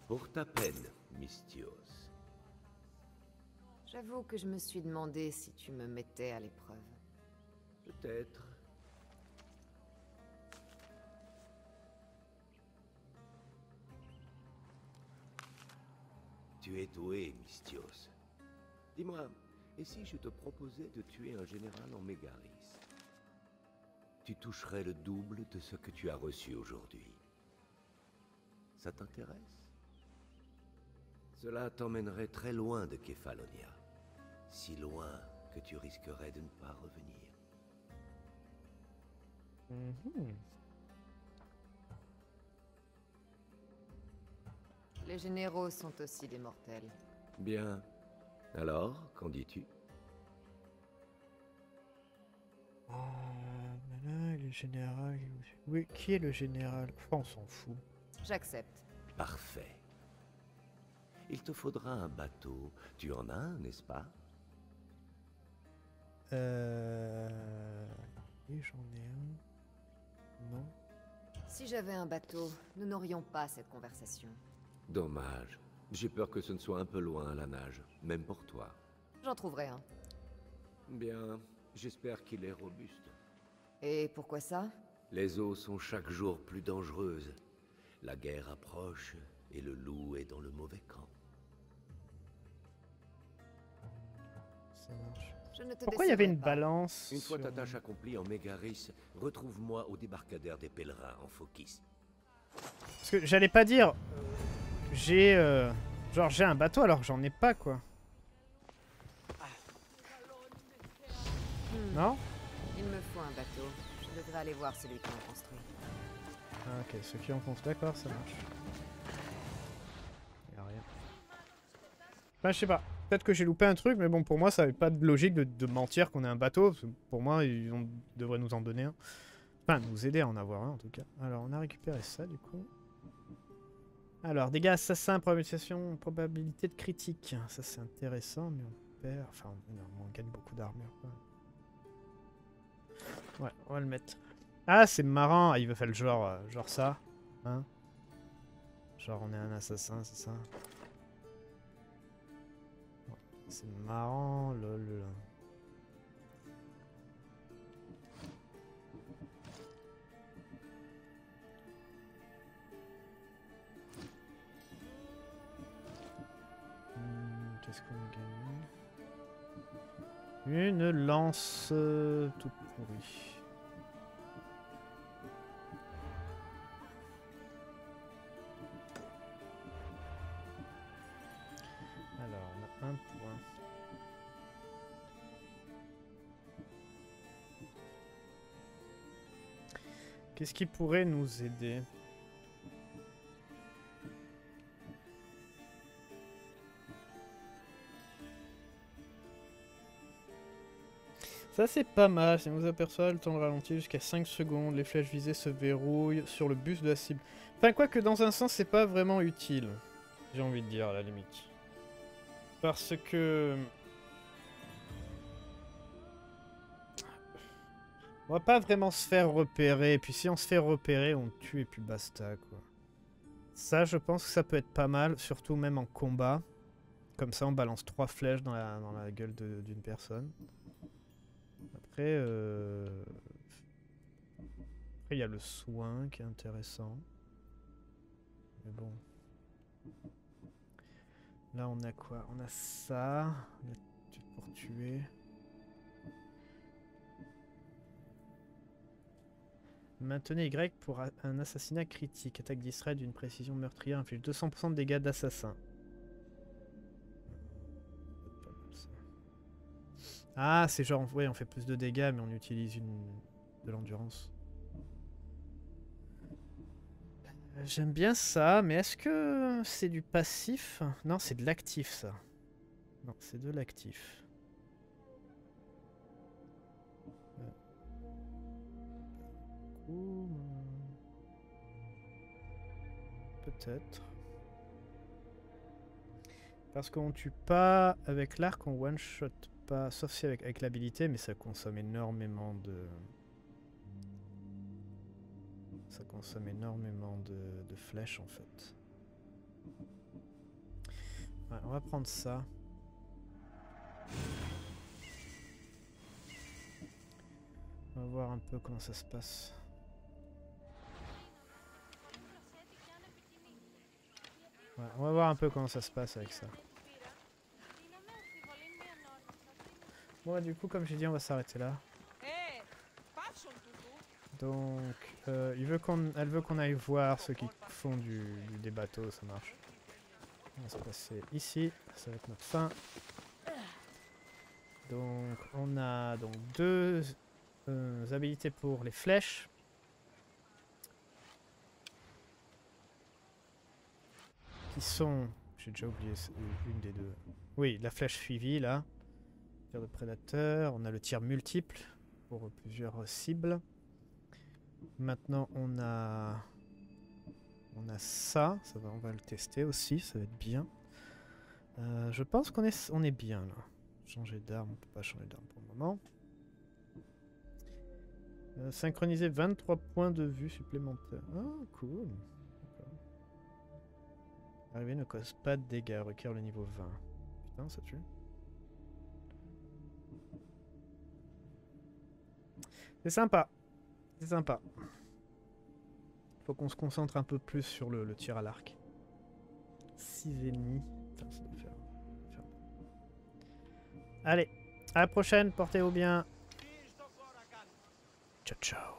Pour ta peine, Mystios. J'avoue que je me suis demandé si tu me mettais à l'épreuve. Peut-être. Tu es doué, Mystios. Dis-moi, et si je te proposais de tuer un général en Mégaris? Tu toucherais le double de ce que tu as reçu aujourd'hui. Ça t'intéresse? Cela t'emmènerait très loin de Kefalonia. Si loin que tu risquerais de ne pas revenir. Mhm. Les généraux sont aussi des mortels. Bien. Alors, qu'en dis-tu? Ah, là, le général. Oui, qui est le général? Enfin, on s'en fout. J'accepte. Parfait. Il te faudra un bateau. Tu en as un, n'est-ce pas? Euh. Oui, j'en ai un. Non. Si j'avais un bateau, nous n'aurions pas cette conversation. Dommage. J'ai peur que ce ne soit un peu loin à la nage, même pour toi. J'en trouverai un. Bien, j'espère qu'il est robuste. Et pourquoi ça? Les eaux sont chaque jour plus dangereuses. La guerre approche et le loup est dans le mauvais camp. Ça marche. Je ne te Pourquoi il y avait une pas. balance Une fois sur- ta tâche accomplie en Mégaris, retrouve-moi au débarcadère des pèlerins en Fokis. Parce que j'allais pas dire. euh, J'ai. euh, Genre, j'ai un bateau alors que j'en ai pas, quoi. Hmm, Non? Il me faut un bateau. Je devrais aller voir celui qui en construit. Ah, ok, ceux qui en pensent, d'accord, ça marche. Bah, je sais pas. Peut-être que j'ai loupé un truc, mais bon, pour moi, ça avait pas de logique de, mentir qu'on ait un bateau. pour moi, ils devraient nous en donner un. Enfin, nous aider à en avoir un, en tout cas. Alors, on a récupéré ça, du coup. Alors, dégâts assassins, probabilité de critique. Ça, c'est intéressant, mais on perd... Enfin, on, gagne beaucoup d'armure. Ouais, on va le mettre. Ah, c'est marrant. Ah, il veut faire le genre, euh, genre ça. Hein Genre, on est un assassin, c'est ça C'est marrant, lol. Hmm, Qu'est-ce qu'on a gagné? Une lance euh, toute pourrie. Qu'est-ce qui pourrait nous aider Ça c'est pas mal, si on vous aperçoit, le temps de ralentir jusqu'à 5 secondes, les flèches visées se verrouillent sur le buste de la cible. Enfin quoi que dans un sens c'est pas vraiment utile, j'ai envie de dire à la limite. Parce que... On va pas vraiment se faire repérer, et puis si on se fait repérer, on tue et puis basta quoi. Ça je pense que ça peut être pas mal, surtout même en combat. Comme ça on balance trois flèches dans la, dans la gueule d'une personne. Après, euh... Après, il y a le soin qui est intéressant. Mais bon. Là, on a quoi? On a ça. Pour tuer. Maintenez Y pour un assassinat critique. Attaque distrait d'une précision meurtrière inflige 200% de dégâts d'assassin. Ah, c'est genre, ouais, on fait plus de dégâts, mais on utilise une de l'endurance. J'aime bien ça, mais est-ce que c'est du passif? Non, c'est de l'actif, ça. Non, c'est de l'actif. Peut-être. Parce qu'on tue pas avec l'arc, on one-shot pas, sauf si avec, avec l'habilité, mais ça consomme énormément de... Ça consomme énormément de, de flèches en fait. Ouais, on va prendre ça. On va voir un peu comment ça se passe. On va voir un peu comment ça se passe avec ça. Bon, du coup, comme j'ai dit, on va s'arrêter là. Donc, euh, elle veut qu'on aille voir ceux qui font du, des bateaux, ça marche. On va se passer ici, ça va être notre fin. Donc, on a donc deux euh, habilités pour les flèches. Qui sont... J'ai déjà oublié ce- une des deux. Oui, la flèche suivie, là. Tir de prédateur. On a le tir multiple pour plusieurs cibles. Maintenant, on a... On a ça. ça va, on va le tester aussi, ça va être bien. Euh, je pense qu'on est, on est bien, là. Changer d'arme, on peut pas changer d'arme pour le moment. Euh, synchroniser 23 points de vue supplémentaires. Ah, cool. Arriver ne cause pas de dégâts, requiert le niveau 20. Putain, ça tue. C'est sympa. C'est sympa. Faut qu'on se concentre un peu plus sur le, tir à l'arc. 6 ennemis. Putain, ça doit faire- Allez, à la prochaine, portez-vous bien. Ciao ciao.